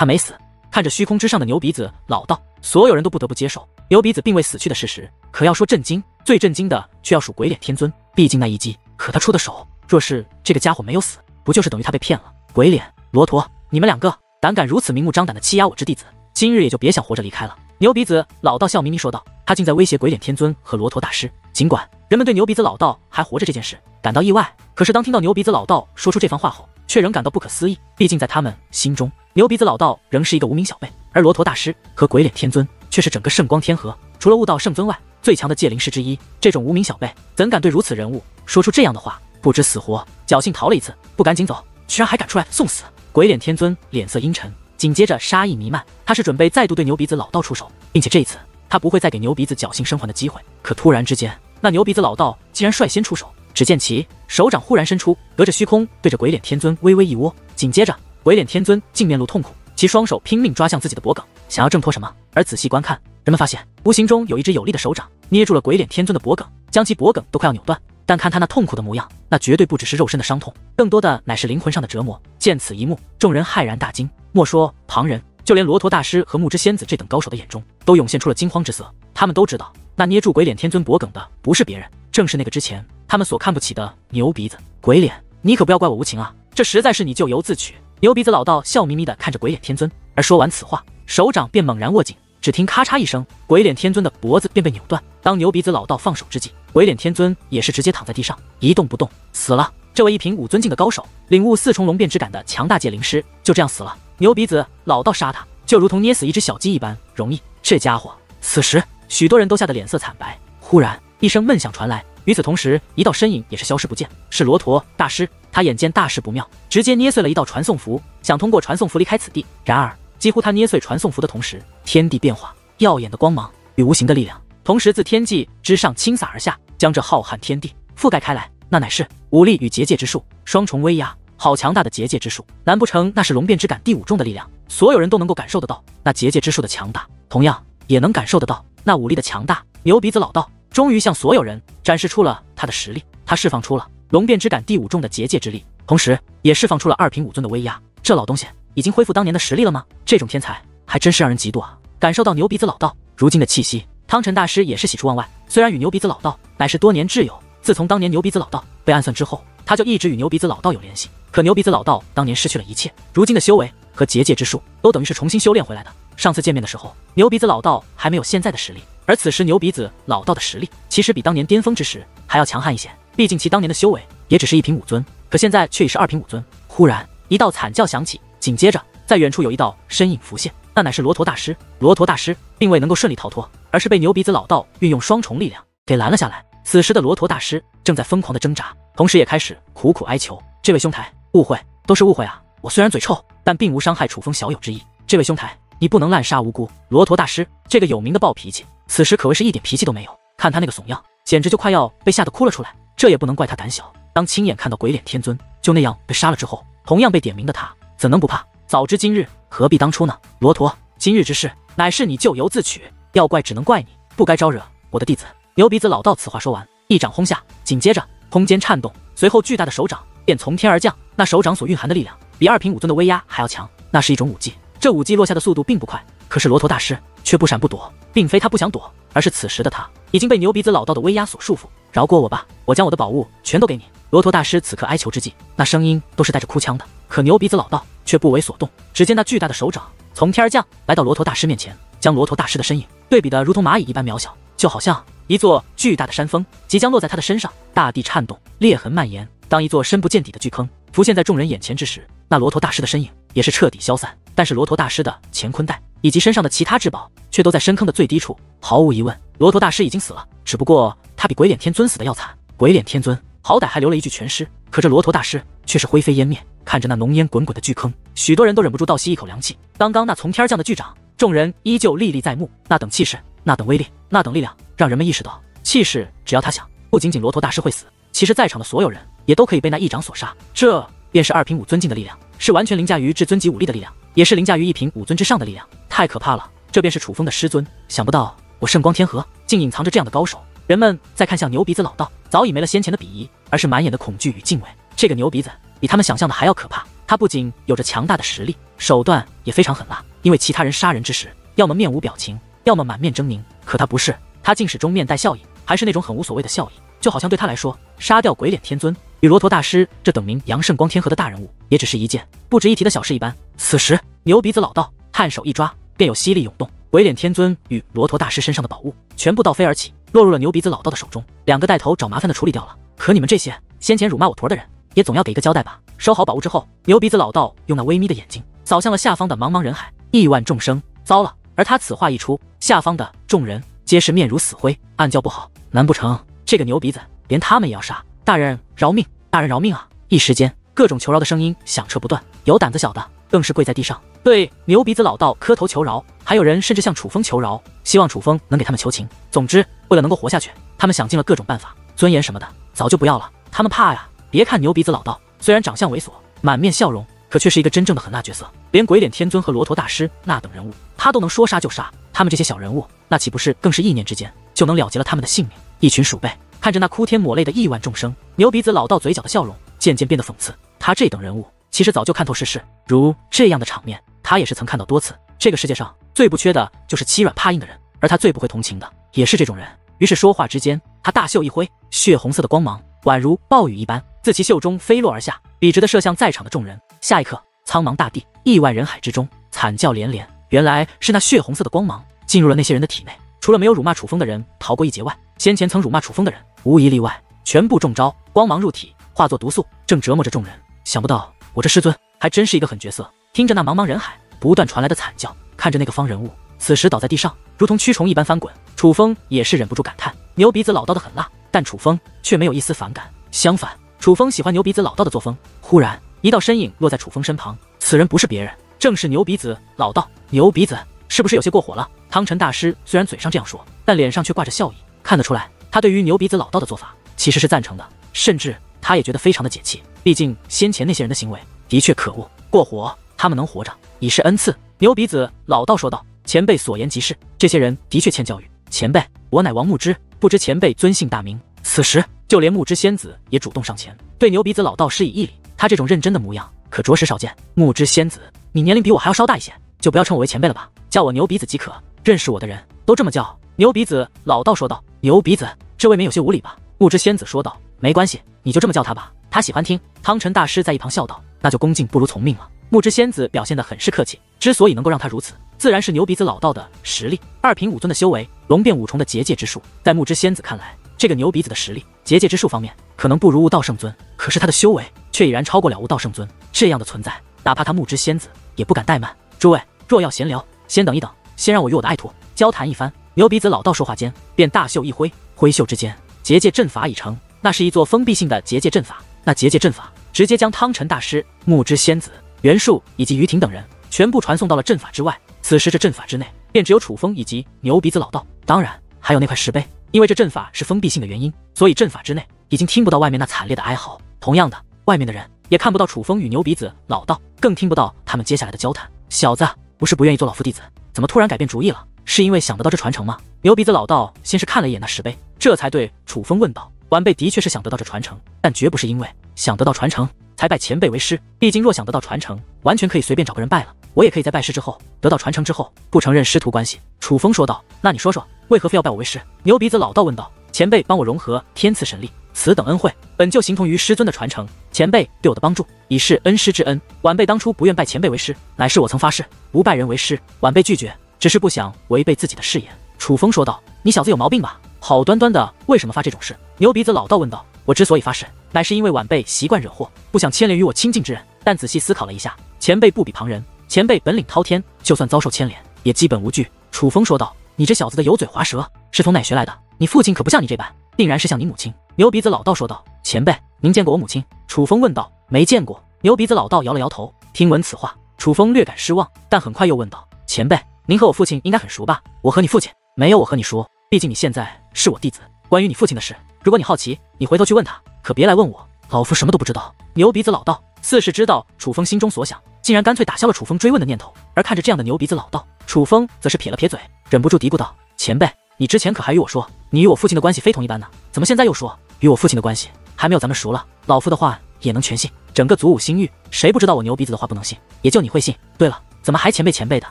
他没死。看着虚空之上的牛鼻子老道，所有人都不得不接受牛鼻子并未死去的事实。可要说震惊，最震惊的却要数鬼脸天尊。毕竟那一击，可他出的手，若是这个家伙没有死，不就是等于他被骗了？鬼脸、罗陀，你们两个胆敢如此明目张胆的欺压我之弟子，今日也就别想活着离开了。牛鼻子老道笑眯眯说道，他竟在威胁鬼脸天尊和罗陀大师。尽管人们对牛鼻子老道还活着这件事感到意外，可是当听到牛鼻子老道说出这番话后，却仍感到不可思议。毕竟在他们心中，牛鼻子老道仍是一个无名小辈，而罗陀大师和鬼脸天尊却是整个圣光天河除了悟道圣尊外最强的界灵师之一。这种无名小辈怎敢对如此人物说出这样的话？不知死活，侥幸逃了一次，不赶紧走，居然还敢出来送死！鬼脸天尊脸色阴沉，紧接着杀意弥漫。他是准备再度对牛鼻子老道出手，并且这一次他不会再给牛鼻子侥幸生还的机会。可突然之间，那牛鼻子老道竟然率先出手。只见其手掌忽然伸出，隔着虚空对着鬼脸天尊微微一握，紧接着鬼脸天尊竟面露痛苦，其双手拼命抓向自己的脖颈，想要挣脱什么。而仔细观看，人们发现无形中有一只有力的手掌捏住了鬼脸天尊的脖颈，将其脖颈都快要扭断。但看他那痛苦的模样，那绝对不只是肉身的伤痛，更多的乃是灵魂上的折磨。见此一幕，众人骇然大惊，莫说旁人，就连罗陀大师和木之仙子这等高手的眼中都涌现出了惊慌之色。他们都知道，那捏住鬼脸天尊脖颈的不是别人，正是那个之前。他们所看不起的牛鼻子鬼脸，你可不要怪我无情啊！这实在是你咎由自取。牛鼻子老道笑眯眯地看着鬼脸天尊，而说完此话，手掌便猛然握紧。只听咔嚓一声，鬼脸天尊的脖子便被扭断。当牛鼻子老道放手之际，鬼脸天尊也是直接躺在地上一动不动，死了。这位一品武尊境的高手，领悟四重龙变之感的强大界灵师，就这样死了。牛鼻子老道杀他，就如同捏死一只小鸡一般容易。这家伙，此时许多人都吓得脸色惨白。忽然，一声闷响传来。与此同时，一道身影也是消失不见，是罗陀大师。他眼见大事不妙，直接捏碎了一道传送符，想通过传送符离开此地。然而，几乎他捏碎传送符的同时，天地变化，耀眼的光芒与无形的力量同时自天际之上倾洒而下，将这浩瀚天地覆盖开来。那乃是武力与结界之术双重威压，好强大的结界之术！难不成那是龙变之感第五重的力量？所有人都能够感受得到那结界之术的强大，同样也能感受得到那武力的强大。牛鼻子老道。终于向所有人展示出了他的实力，他释放出了龙变之感第五重的结界之力，同时也释放出了二品武尊的威压。这老东西已经恢复当年的实力了吗？这种天才还真是让人嫉妒啊！感受到牛鼻子老道如今的气息，汤臣大师也是喜出望外。虽然与牛鼻子老道乃是多年挚友，自从当年牛鼻子老道被暗算之后，他就一直与牛鼻子老道有联系。可牛鼻子老道当年失去了一切，如今的修为和结界之术都等于是重新修炼回来的。上次见面的时候，牛鼻子老道还没有现在的实力。而此时牛鼻子老道的实力，其实比当年巅峰之时还要强悍一些。毕竟其当年的修为也只是一品武尊，可现在却已是二品武尊。忽然一道惨叫响起，紧接着在远处有一道身影浮现，那乃是罗陀大师。罗陀大师并未能够顺利逃脱，而是被牛鼻子老道运用双重力量给拦了下来。此时的罗陀大师正在疯狂的挣扎，同时也开始苦苦哀求：“这位兄台，误会都是误会啊！我虽然嘴臭，但并无伤害楚风小友之意。这位兄台，你不能滥杀无辜。”罗陀大师这个有名的暴脾气。此时可谓是一点脾气都没有，看他那个怂样，简直就快要被吓得哭了出来。这也不能怪他胆小，当亲眼看到鬼脸天尊就那样被杀了之后，同样被点名的他，怎能不怕？早知今日，何必当初呢？罗陀，今日之事乃是你咎由自取，要怪只能怪你，不该招惹我的弟子。牛鼻子老道此话说完，一掌轰下，紧接着空间颤动，随后巨大的手掌便从天而降。那手掌所蕴含的力量，比二品武尊的威压还要强。那是一种武技，这武技落下的速度并不快，可是罗陀大师。却不闪不躲，并非他不想躲，而是此时的他已经被牛鼻子老道的威压所束缚。饶过我吧，我将我的宝物全都给你。罗陀大师此刻哀求之际，那声音都是带着哭腔的。可牛鼻子老道却不为所动。只见那巨大的手掌从天而降，来到罗陀大师面前，将罗陀大师的身影对比的如同蚂蚁一般渺小，就好像一座巨大的山峰即将落在他的身上。大地颤动，裂痕蔓延。当一座深不见底的巨坑浮现在众人眼前之时，那罗陀大师的身影也是彻底消散。但是罗陀大师的乾坤袋。以及身上的其他至宝，却都在深坑的最低处。毫无疑问，罗陀大师已经死了，只不过他比鬼脸天尊死的要惨。鬼脸天尊好歹还留了一具全尸，可这罗陀大师却是灰飞烟灭。看着那浓烟滚滚的巨坑，许多人都忍不住倒吸一口凉气。刚刚那从天而降的巨掌，众人依旧历历在目。那等气势，那等威力，那等力量，让人们意识到，气势只要他想，不仅仅罗陀大师会死，其实在场的所有人也都可以被那一掌所杀。这便是二品武尊境的力量，是完全凌驾于至尊级武力的力量。也是凌驾于一品武尊之上的力量，太可怕了！这便是楚风的师尊。想不到我圣光天河竟隐藏着这样的高手。人们在看向牛鼻子老道，早已没了先前的鄙夷，而是满眼的恐惧与敬畏。这个牛鼻子比他们想象的还要可怕。他不仅有着强大的实力，手段也非常狠辣。因为其他人杀人之时，要么面无表情，要么满面狰狞，可他不是，他竟始终面带笑意，还是那种很无所谓的笑意，就好像对他来说，杀掉鬼脸天尊与罗陀大师这等名阳圣光天河的大人物，也只是一件不值一提的小事一般。此时，牛鼻子老道探手一抓，便有吸力涌动，鬼脸天尊与罗陀大师身上的宝物全部倒飞而起，落入了牛鼻子老道的手中。两个带头找麻烦的处理掉了，可你们这些先前辱骂我陀的人，也总要给一个交代吧？收好宝物之后，牛鼻子老道用那微眯的眼睛扫向了下方的茫茫人海，亿万众生。糟了！而他此话一出，下方的众人皆是面如死灰，暗叫不好。难不成这个牛鼻子连他们也要杀？大人饶命！大人饶命啊！一时间，各种求饶的声音响彻不断。有胆子小的更是跪在地上，对牛鼻子老道磕头求饶。还有人甚至向楚风求饶，希望楚风能给他们求情。总之，为了能够活下去，他们想尽了各种办法。尊严什么的，早就不要了。他们怕呀！别看牛鼻子老道。虽然长相猥琐，满面笑容，可却是一个真正的狠辣角色。连鬼脸天尊和罗陀大师那等人物，他都能说杀就杀。他们这些小人物，那岂不是更是意念之间就能了结了他们的性命？一群鼠辈看着那哭天抹泪的亿万众生，牛鼻子老道嘴角的笑容渐渐变得讽刺。他这等人物，其实早就看透世事，如这样的场面，他也是曾看到多次。这个世界上最不缺的就是欺软怕硬的人，而他最不会同情的也是这种人。于是说话之间，他大袖一挥，血红色的光芒宛如暴雨一般。自其袖中飞落而下，笔直的射向在场的众人。下一刻，苍茫大地，亿万人海之中，惨叫连连。原来是那血红色的光芒进入了那些人的体内。除了没有辱骂楚风的人逃过一劫外，先前曾辱骂楚风的人无一例外，全部中招。光芒入体，化作毒素，正折磨着众人。想不到我这师尊还真是一个狠角色。听着那茫茫人海不断传来的惨叫，看着那个方人物此时倒在地上，如同蛆虫一般翻滚，楚风也是忍不住感叹：牛鼻子老道的狠辣。但楚风却没有一丝反感，相反。楚风喜欢牛鼻子老道的作风。忽然，一道身影落在楚风身旁，此人不是别人，正是牛鼻子老道。牛鼻子是不是有些过火了？汤臣大师虽然嘴上这样说，但脸上却挂着笑意，看得出来，他对于牛鼻子老道的做法其实是赞成的，甚至他也觉得非常的解气。毕竟先前那些人的行为的确可恶，过火，他们能活着已是恩赐。牛鼻子老道说道：“前辈所言极是，这些人的确欠教育。前辈，我乃王木之，不知前辈尊姓大名？”此时。就连木之仙子也主动上前，对牛鼻子老道施以一礼。他这种认真的模样，可着实少见。木之仙子，你年龄比我还要稍大一些，就不要称我为前辈了吧，叫我牛鼻子即可。认识我的人都这么叫。牛鼻子老道说道。牛鼻子，这未免有些无礼吧？木之仙子说道。没关系，你就这么叫他吧，他喜欢听。汤臣大师在一旁笑道。那就恭敬不如从命了。木之仙子表现得很是客气，之所以能够让他如此，自然是牛鼻子老道的实力。二品武尊的修为，龙变五重的结界之术，在木之仙子看来。这个牛鼻子的实力，结界之术方面可能不如悟道圣尊，可是他的修为却已然超过了悟道圣尊。这样的存在，哪怕他木之仙子也不敢怠慢。诸位若要闲聊，先等一等，先让我与我的爱徒交谈一番。牛鼻子老道说话间，便大袖一挥，挥袖之间，结界阵法已成。那是一座封闭性的结界阵法，那结界阵法直接将汤臣大师、木之仙子、袁术以及于婷等人全部传送到了阵法之外。此时这阵法之内，便只有楚风以及牛鼻子老道，当然还有那块石碑。因为这阵法是封闭性的原因，所以阵法之内已经听不到外面那惨烈的哀嚎。同样的，外面的人也看不到楚风与牛鼻子老道，更听不到他们接下来的交谈。小子，不是不愿意做老夫弟子，怎么突然改变主意了？是因为想得到这传承吗？牛鼻子老道先是看了一眼那石碑，这才对楚风问道：“晚辈的确是想得到这传承，但绝不是因为想得到传承才拜前辈为师。毕竟若想得到传承，完全可以随便找个人拜了。我也可以在拜师之后得到传承之后，不承认师徒关系。”楚风说道：“那你说说。”为何非要拜我为师？牛鼻子老道问道。前辈帮我融合天赐神力，此等恩惠本就形同于师尊的传承。前辈对我的帮助已是恩师之恩。晚辈当初不愿拜前辈为师，乃是我曾发誓不拜人为师。晚辈拒绝，只是不想违背自己的誓言。楚风说道：“你小子有毛病吧？好端端的，为什么发这种誓？”牛鼻子老道问道。我之所以发誓，乃是因为晚辈习惯惹祸，不想牵连于我亲近之人。但仔细思考了一下，前辈不比旁人，前辈本领滔天，就算遭受牵连，也基本无惧。楚风说道。你这小子的油嘴滑舌是从哪学来的？你父亲可不像你这般，定然是像你母亲。牛鼻子老道说道：“前辈，您见过我母亲？”楚风问道：“没见过。”牛鼻子老道摇了摇头。听闻此话，楚风略感失望，但很快又问道：“前辈，您和我父亲应该很熟吧？我和你父亲没有我和你熟，毕竟你现在是我弟子。关于你父亲的事，如果你好奇，你回头去问他，可别来问我，老夫什么都不知道。”牛鼻子老道似是知道楚风心中所想，竟然干脆打消了楚风追问的念头。而看着这样的牛鼻子老道，楚风则是撇了撇嘴。忍不住嘀咕道：“前辈，你之前可还与我说，你与我父亲的关系非同一般呢？怎么现在又说与我父亲的关系还没有咱们熟了？老夫的话也能全信。”整个祖武星域，谁不知道我牛鼻子的话不能信？也就你会信。对了，怎么还前辈前辈的，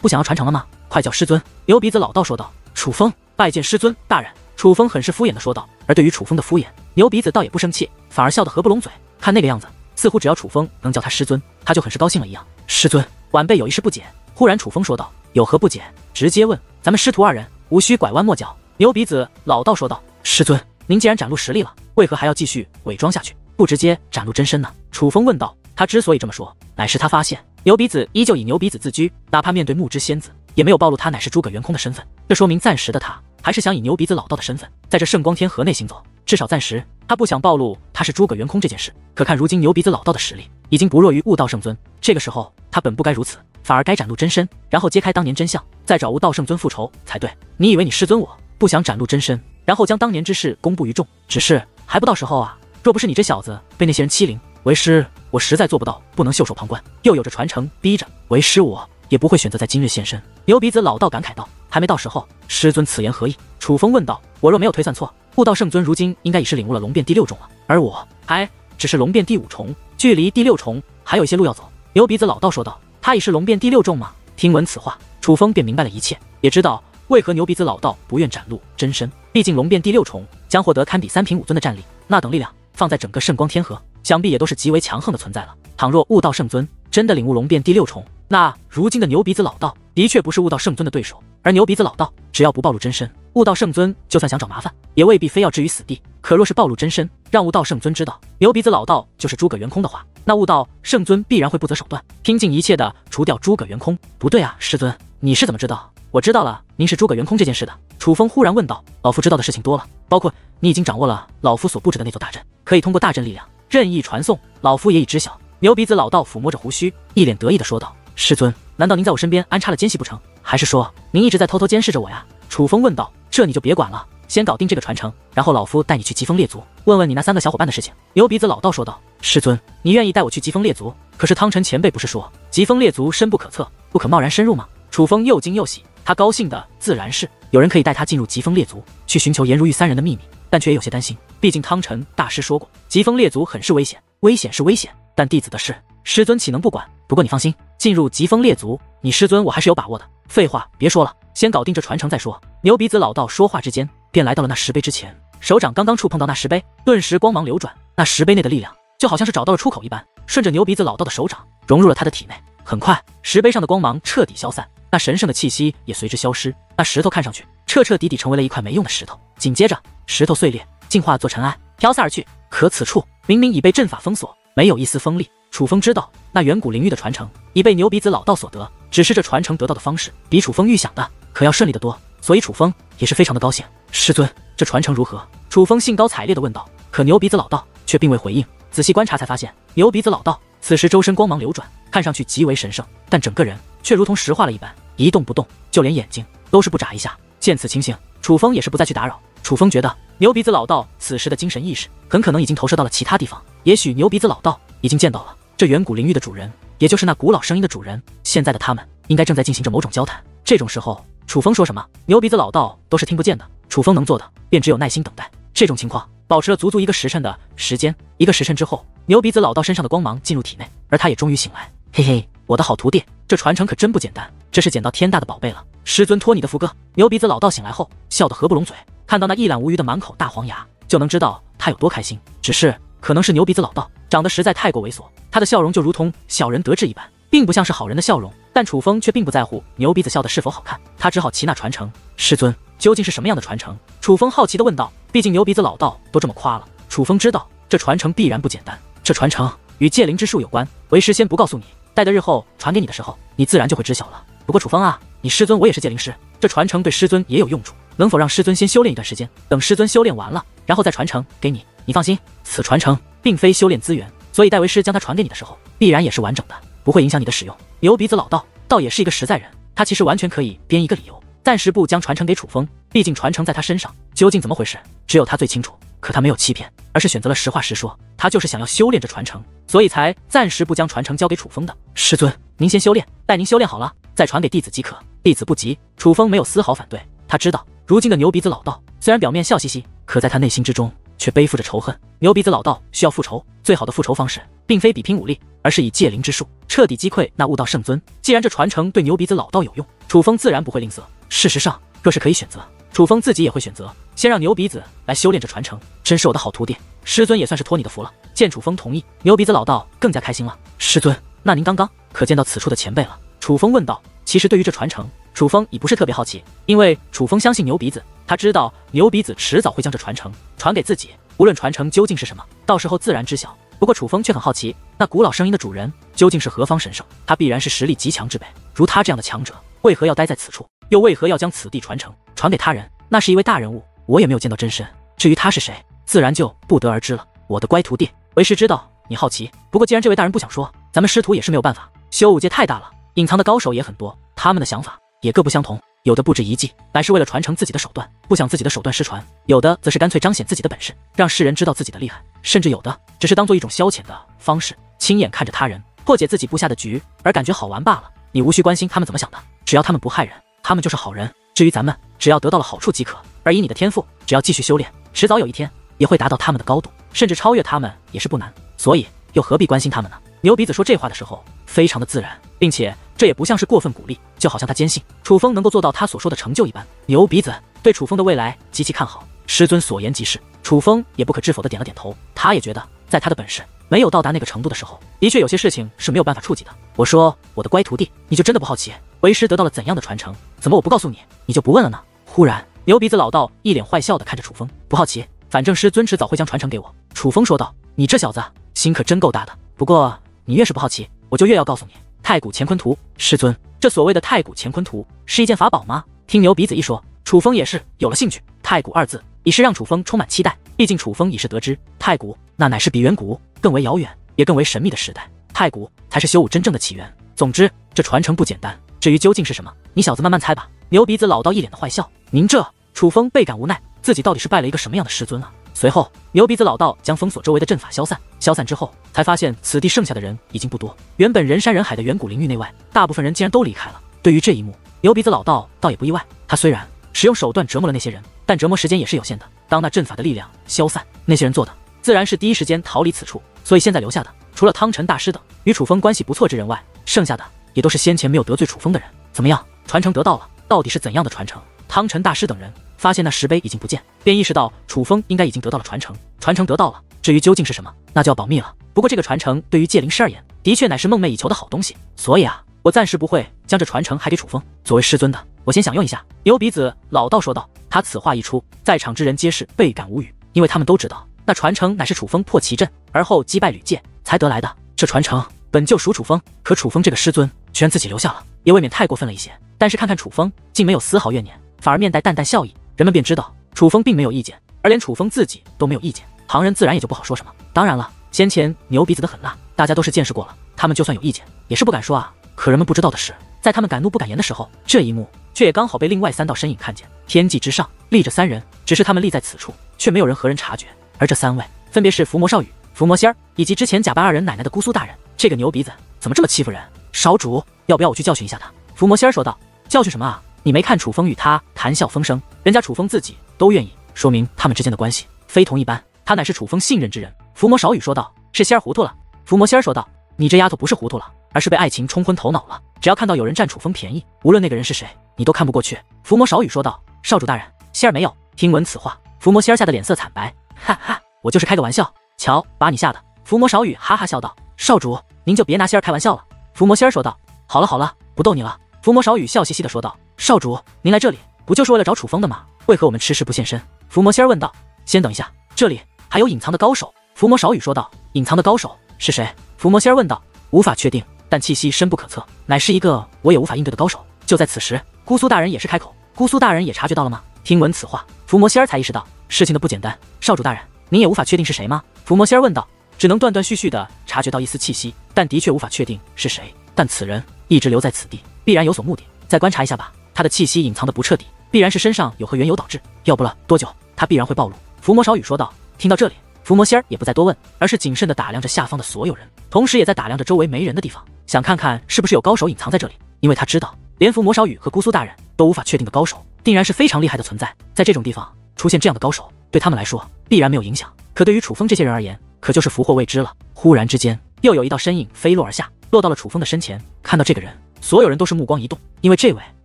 不想要传承了吗？快叫师尊！牛鼻子老道说道。楚风拜见师尊大人。楚风很是敷衍的说道。而对于楚风的敷衍，牛鼻子倒也不生气，反而笑得合不拢嘴。看那个样子，似乎只要楚风能叫他师尊，他就很是高兴了一样。师尊，晚辈有一事不解。忽然楚风说道。有何不解？直接问。咱们师徒二人，无需拐弯抹角。牛鼻子老道说道。师尊，您既然展露实力了，为何还要继续伪装下去？不直接展露真身呢？楚风问道。他之所以这么说，乃是他发现牛鼻子依旧以牛鼻子自居，哪怕面对木之仙子，也没有暴露他乃是诸葛元空的身份。这说明暂时的他还是想以牛鼻子老道的身份，在这圣光天河内行走。至少暂时，他不想暴露他是诸葛元空这件事。可看如今牛鼻子老道的实力，已经不弱于悟道圣尊。这个时候，他本不该如此，反而该展露真身，然后揭开当年真相，再找悟道圣尊复仇才对。你以为你师尊我不想展露真身，然后将当年之事公布于众？只是还不到时候啊！若不是你这小子被那些人欺凌，为师我实在做不到，不能袖手旁观。又有着传承逼着，为师我也不会选择在今日现身。牛鼻子老道感慨道：“还没到时候。”师尊此言何意？楚风问道：“我若没有推算错，悟道圣尊如今应该已是领悟了龙变第六重了，而我还只是龙变第五重，距离第六重还有一些路要走。”牛鼻子老道说道：“他已是龙变第六重吗？”听闻此话，楚风便明白了一切，也知道为何牛鼻子老道不愿展露真身。毕竟龙变第六重将获得堪比三品武尊的战力，那等力量。放在整个圣光天河，想必也都是极为强横的存在了。倘若悟道圣尊真的领悟龙变第六重，那如今的牛鼻子老道的确不是悟道圣尊的对手。而牛鼻子老道只要不暴露真身，悟道圣尊就算想找麻烦，也未必非要置于死地。可若是暴露真身，让悟道圣尊知道牛鼻子老道就是诸葛元空的话，那悟道圣尊必然会不择手段，拼尽一切的除掉诸葛元空。不对啊，师尊，你是怎么知道？我知道了，您是诸葛元空这件事的。楚风忽然问道：“老夫知道的事情多了，包括你已经掌握了老夫所布置的那座大阵。”可以通过大阵力量任意传送，老夫也已知晓。牛鼻子老道抚摸着胡须，一脸得意的说道：“师尊，难道您在我身边安插了奸细不成？还是说您一直在偷偷监视着我呀？”楚风问道：“这你就别管了，先搞定这个传承，然后老夫带你去疾风列族，问问你那三个小伙伴的事情。”牛鼻子老道说道：“师尊，你愿意带我去疾风列族？可是汤臣前辈不是说疾风列族深不可测，不可贸然深入吗？”楚风又惊又喜，他高兴的自然是有人可以带他进入疾风列族，去寻求颜如玉三人的秘密。但却也有些担心，毕竟汤臣大师说过，疾风列族很是危险，危险是危险，但弟子的事，师尊岂能不管？不过你放心，进入疾风列族，你师尊我还是有把握的。废话别说了，先搞定这传承再说。牛鼻子老道说话之间，便来到了那石碑之前，手掌刚刚触碰到那石碑，顿时光芒流转，那石碑内的力量就好像是找到了出口一般，顺着牛鼻子老道的手掌融入了他的体内。很快，石碑上的光芒彻底消散，那神圣的气息也随之消失，那石头看上去彻彻底底成为了一块没用的石头。紧接着，石头碎裂，竟化作尘埃，飘散而去。可此处明明已被阵法封锁，没有一丝锋利。楚风知道，那远古灵域的传承已被牛鼻子老道所得，只是这传承得到的方式比楚风预想的可要顺利得多。所以楚风也是非常的高兴。师尊，这传承如何？楚风兴高采烈地问道。可牛鼻子老道却并未回应。仔细观察才发现，牛鼻子老道此时周身光芒流转，看上去极为神圣，但整个人却如同石化了一般，一动不动，就连眼睛都是不眨一下。见此情形，楚风也是不再去打扰。楚风觉得牛鼻子老道此时的精神意识很可能已经投射到了其他地方，也许牛鼻子老道已经见到了这远古灵域的主人，也就是那古老声音的主人。现在的他们应该正在进行着某种交谈。这种时候，楚风说什么，牛鼻子老道都是听不见的。楚风能做的便只有耐心等待。这种情况保持了足足一个时辰的时间。一个时辰之后，牛鼻子老道身上的光芒进入体内，而他也终于醒来。嘿嘿，我的好徒弟，这传承可真不简单，这是捡到天大的宝贝了。师尊托你的福哥。牛鼻子老道醒来后笑得合不拢嘴。看到那一览无余的满口大黄牙，就能知道他有多开心。只是可能是牛鼻子老道长得实在太过猥琐，他的笑容就如同小人得志一般，并不像是好人的笑容。但楚风却并不在乎牛鼻子笑的是否好看，他只好骑那传承。师尊究竟是什么样的传承？楚风好奇地问道。毕竟牛鼻子老道都这么夸了，楚风知道这传承必然不简单。这传承与戒灵之术有关，为师先不告诉你，待得日后传给你的时候，你自然就会知晓了。不过楚风啊，你师尊我也是戒灵师，这传承对师尊也有用处。能否让师尊先修炼一段时间，等师尊修炼完了，然后再传承给你？你放心，此传承并非修炼资源，所以戴为师将它传给你的时候，必然也是完整的，不会影响你的使用。牛鼻子老道倒也是一个实在人，他其实完全可以编一个理由，暂时不将传承给楚风，毕竟传承在他身上，究竟怎么回事，只有他最清楚。可他没有欺骗，而是选择了实话实说，他就是想要修炼这传承，所以才暂时不将传承交给楚风的。师尊，您先修炼，待您修炼好了，再传给弟子即可。弟子不急。楚风没有丝毫反对，他知道。如今的牛鼻子老道虽然表面笑嘻嘻，可在他内心之中却背负着仇恨。牛鼻子老道需要复仇，最好的复仇方式，并非比拼武力，而是以借灵之术彻底击溃那悟道圣尊。既然这传承对牛鼻子老道有用，楚风自然不会吝啬。事实上，若是可以选择，楚风自己也会选择先让牛鼻子来修炼这传承。真是我的好徒弟，师尊也算是托你的福了。见楚风同意，牛鼻子老道更加开心了。师尊，那您刚刚可见到此处的前辈了？楚风问道。其实对于这传承，楚风已不是特别好奇，因为楚风相信牛鼻子，他知道牛鼻子迟早会将这传承传给自己。无论传承究竟是什么，到时候自然知晓。不过楚风却很好奇，那古老声音的主人究竟是何方神圣？他必然是实力极强之辈。如他这样的强者，为何要待在此处？又为何要将此地传承传给他人？那是一位大人物，我也没有见到真身。至于他是谁，自然就不得而知了。我的乖徒弟，为师知道你好奇。不过既然这位大人不想说，咱们师徒也是没有办法。修武界太大了。隐藏的高手也很多，他们的想法也各不相同。有的布置遗迹，乃是为了传承自己的手段，不想自己的手段失传；有的则是干脆彰显自己的本事，让世人知道自己的厉害；甚至有的只是当做一种消遣的方式，亲眼看着他人破解自己布下的局而感觉好玩罢了。你无需关心他们怎么想的，只要他们不害人，他们就是好人。至于咱们，只要得到了好处即可。而以你的天赋，只要继续修炼，迟早有一天也会达到他们的高度，甚至超越他们也是不难。所以又何必关心他们呢？牛鼻子说这话的时候，非常的自然，并且。这也不像是过分鼓励，就好像他坚信楚风能够做到他所说的成就一般。牛鼻子对楚风的未来极其看好，师尊所言极是。楚风也不可置否的点了点头，他也觉得在他的本事没有到达那个程度的时候，的确有些事情是没有办法触及的。我说我的乖徒弟，你就真的不好奇为师得到了怎样的传承？怎么我不告诉你，你就不问了呢？忽然，牛鼻子老道一脸坏笑的看着楚风，不好奇，反正师尊迟早会将传承给我。楚风说道：“你这小子心可真够大的。不过你越是不好奇，我就越要告诉你。”太古乾坤图，师尊，这所谓的太古乾坤图是一件法宝吗？听牛鼻子一说，楚风也是有了兴趣。太古二字已是让楚风充满期待，毕竟楚风已是得知太古那乃是比远古更为遥远，也更为神秘的时代。太古才是修武真正的起源。总之，这传承不简单。至于究竟是什么，你小子慢慢猜吧。牛鼻子老道一脸的坏笑。您这，楚风倍感无奈，自己到底是拜了一个什么样的师尊啊？随后，牛鼻子老道将封锁周围的阵法消散。消散之后，才发现此地剩下的人已经不多。原本人山人海的远古灵域内外，大部分人竟然都离开了。对于这一幕，牛鼻子老道倒也不意外。他虽然使用手段折磨了那些人，但折磨时间也是有限的。当那阵法的力量消散，那些人做的自然是第一时间逃离此处。所以现在留下的，除了汤臣大师等与楚风关系不错之人外，剩下的也都是先前没有得罪楚风的人。怎么样，传承得到了？到底是怎样的传承？汤臣大师等人。发现那石碑已经不见，便意识到楚风应该已经得到了传承。传承得到了，至于究竟是什么，那就要保密了。不过这个传承对于戒灵师而言，的确乃是梦寐以求的好东西。所以啊，我暂时不会将这传承还给楚风。作为师尊的，我先享用一下。牛鼻子老道说道。他此话一出，在场之人皆是倍感无语，因为他们都知道那传承乃是楚风破奇阵而后击败吕戒才得来的。这传承本就属楚风，可楚风这个师尊居然自己留下了，也未免太过分了一些。但是看看楚风，竟没有丝毫怨念，反而面带淡淡笑意。人们便知道楚风并没有意见，而连楚风自己都没有意见，旁人自然也就不好说什么。当然了，先前牛鼻子的狠辣，大家都是见识过了，他们就算有意见，也是不敢说啊。可人们不知道的是，在他们敢怒不敢言的时候，这一幕却也刚好被另外三道身影看见。天际之上立着三人，只是他们立在此处，却没有人何人察觉。而这三位分别是伏魔少羽、伏魔仙儿，以及之前假扮二人奶奶的姑苏大人。这个牛鼻子怎么这么欺负人？少主，要不要我去教训一下他？伏魔仙儿说道。教训什么啊？你没看楚风与他谈笑风生，人家楚风自己都愿意，说明他们之间的关系非同一般。他乃是楚风信任之人。伏魔少羽说道：“是仙儿糊涂了。”伏魔仙儿说道：“你这丫头不是糊涂了，而是被爱情冲昏头脑了。只要看到有人占楚风便宜，无论那个人是谁，你都看不过去。”伏魔少羽说道：“少主大人，仙儿没有。”听闻此话，伏魔仙儿吓得脸色惨白，哈哈，我就是开个玩笑，瞧把你吓的。伏魔少羽哈哈笑道：“少主，您就别拿仙儿开玩笑了。”伏魔仙儿说道：“好了好了，不逗你了。”伏魔少羽笑嘻嘻的说道。少主，您来这里不就是为了找楚风的吗？为何我们迟迟不现身？伏魔仙儿问道。先等一下，这里还有隐藏的高手。伏魔少羽说道。隐藏的高手是谁？伏魔仙儿问道。无法确定，但气息深不可测，乃是一个我也无法应对的高手。就在此时，姑苏大人也是开口。姑苏大人也察觉到了吗？听闻此话，伏魔仙儿才意识到事情的不简单。少主大人，您也无法确定是谁吗？伏魔仙儿问道。只能断断续续的察觉到一丝气息，但的确无法确定是谁。但此人一直留在此地，必然有所目的。再观察一下吧。他的气息隐藏的不彻底，必然是身上有何缘由导致，要不了多久，他必然会暴露。伏魔少羽说道。听到这里，伏魔仙儿也不再多问，而是谨慎的打量着下方的所有人，同时也在打量着周围没人的地方，想看看是不是有高手隐藏在这里。因为他知道，连伏魔少羽和姑苏大人都无法确定的高手，定然是非常厉害的存在。在这种地方，出现这样的高手，对他们来说必然没有影响。可对于楚风这些人而言，可就是福祸未知了。忽然之间，又有一道身影飞落而下，落到了楚风的身前。看到这个人，所有人都是目光一动，因为这位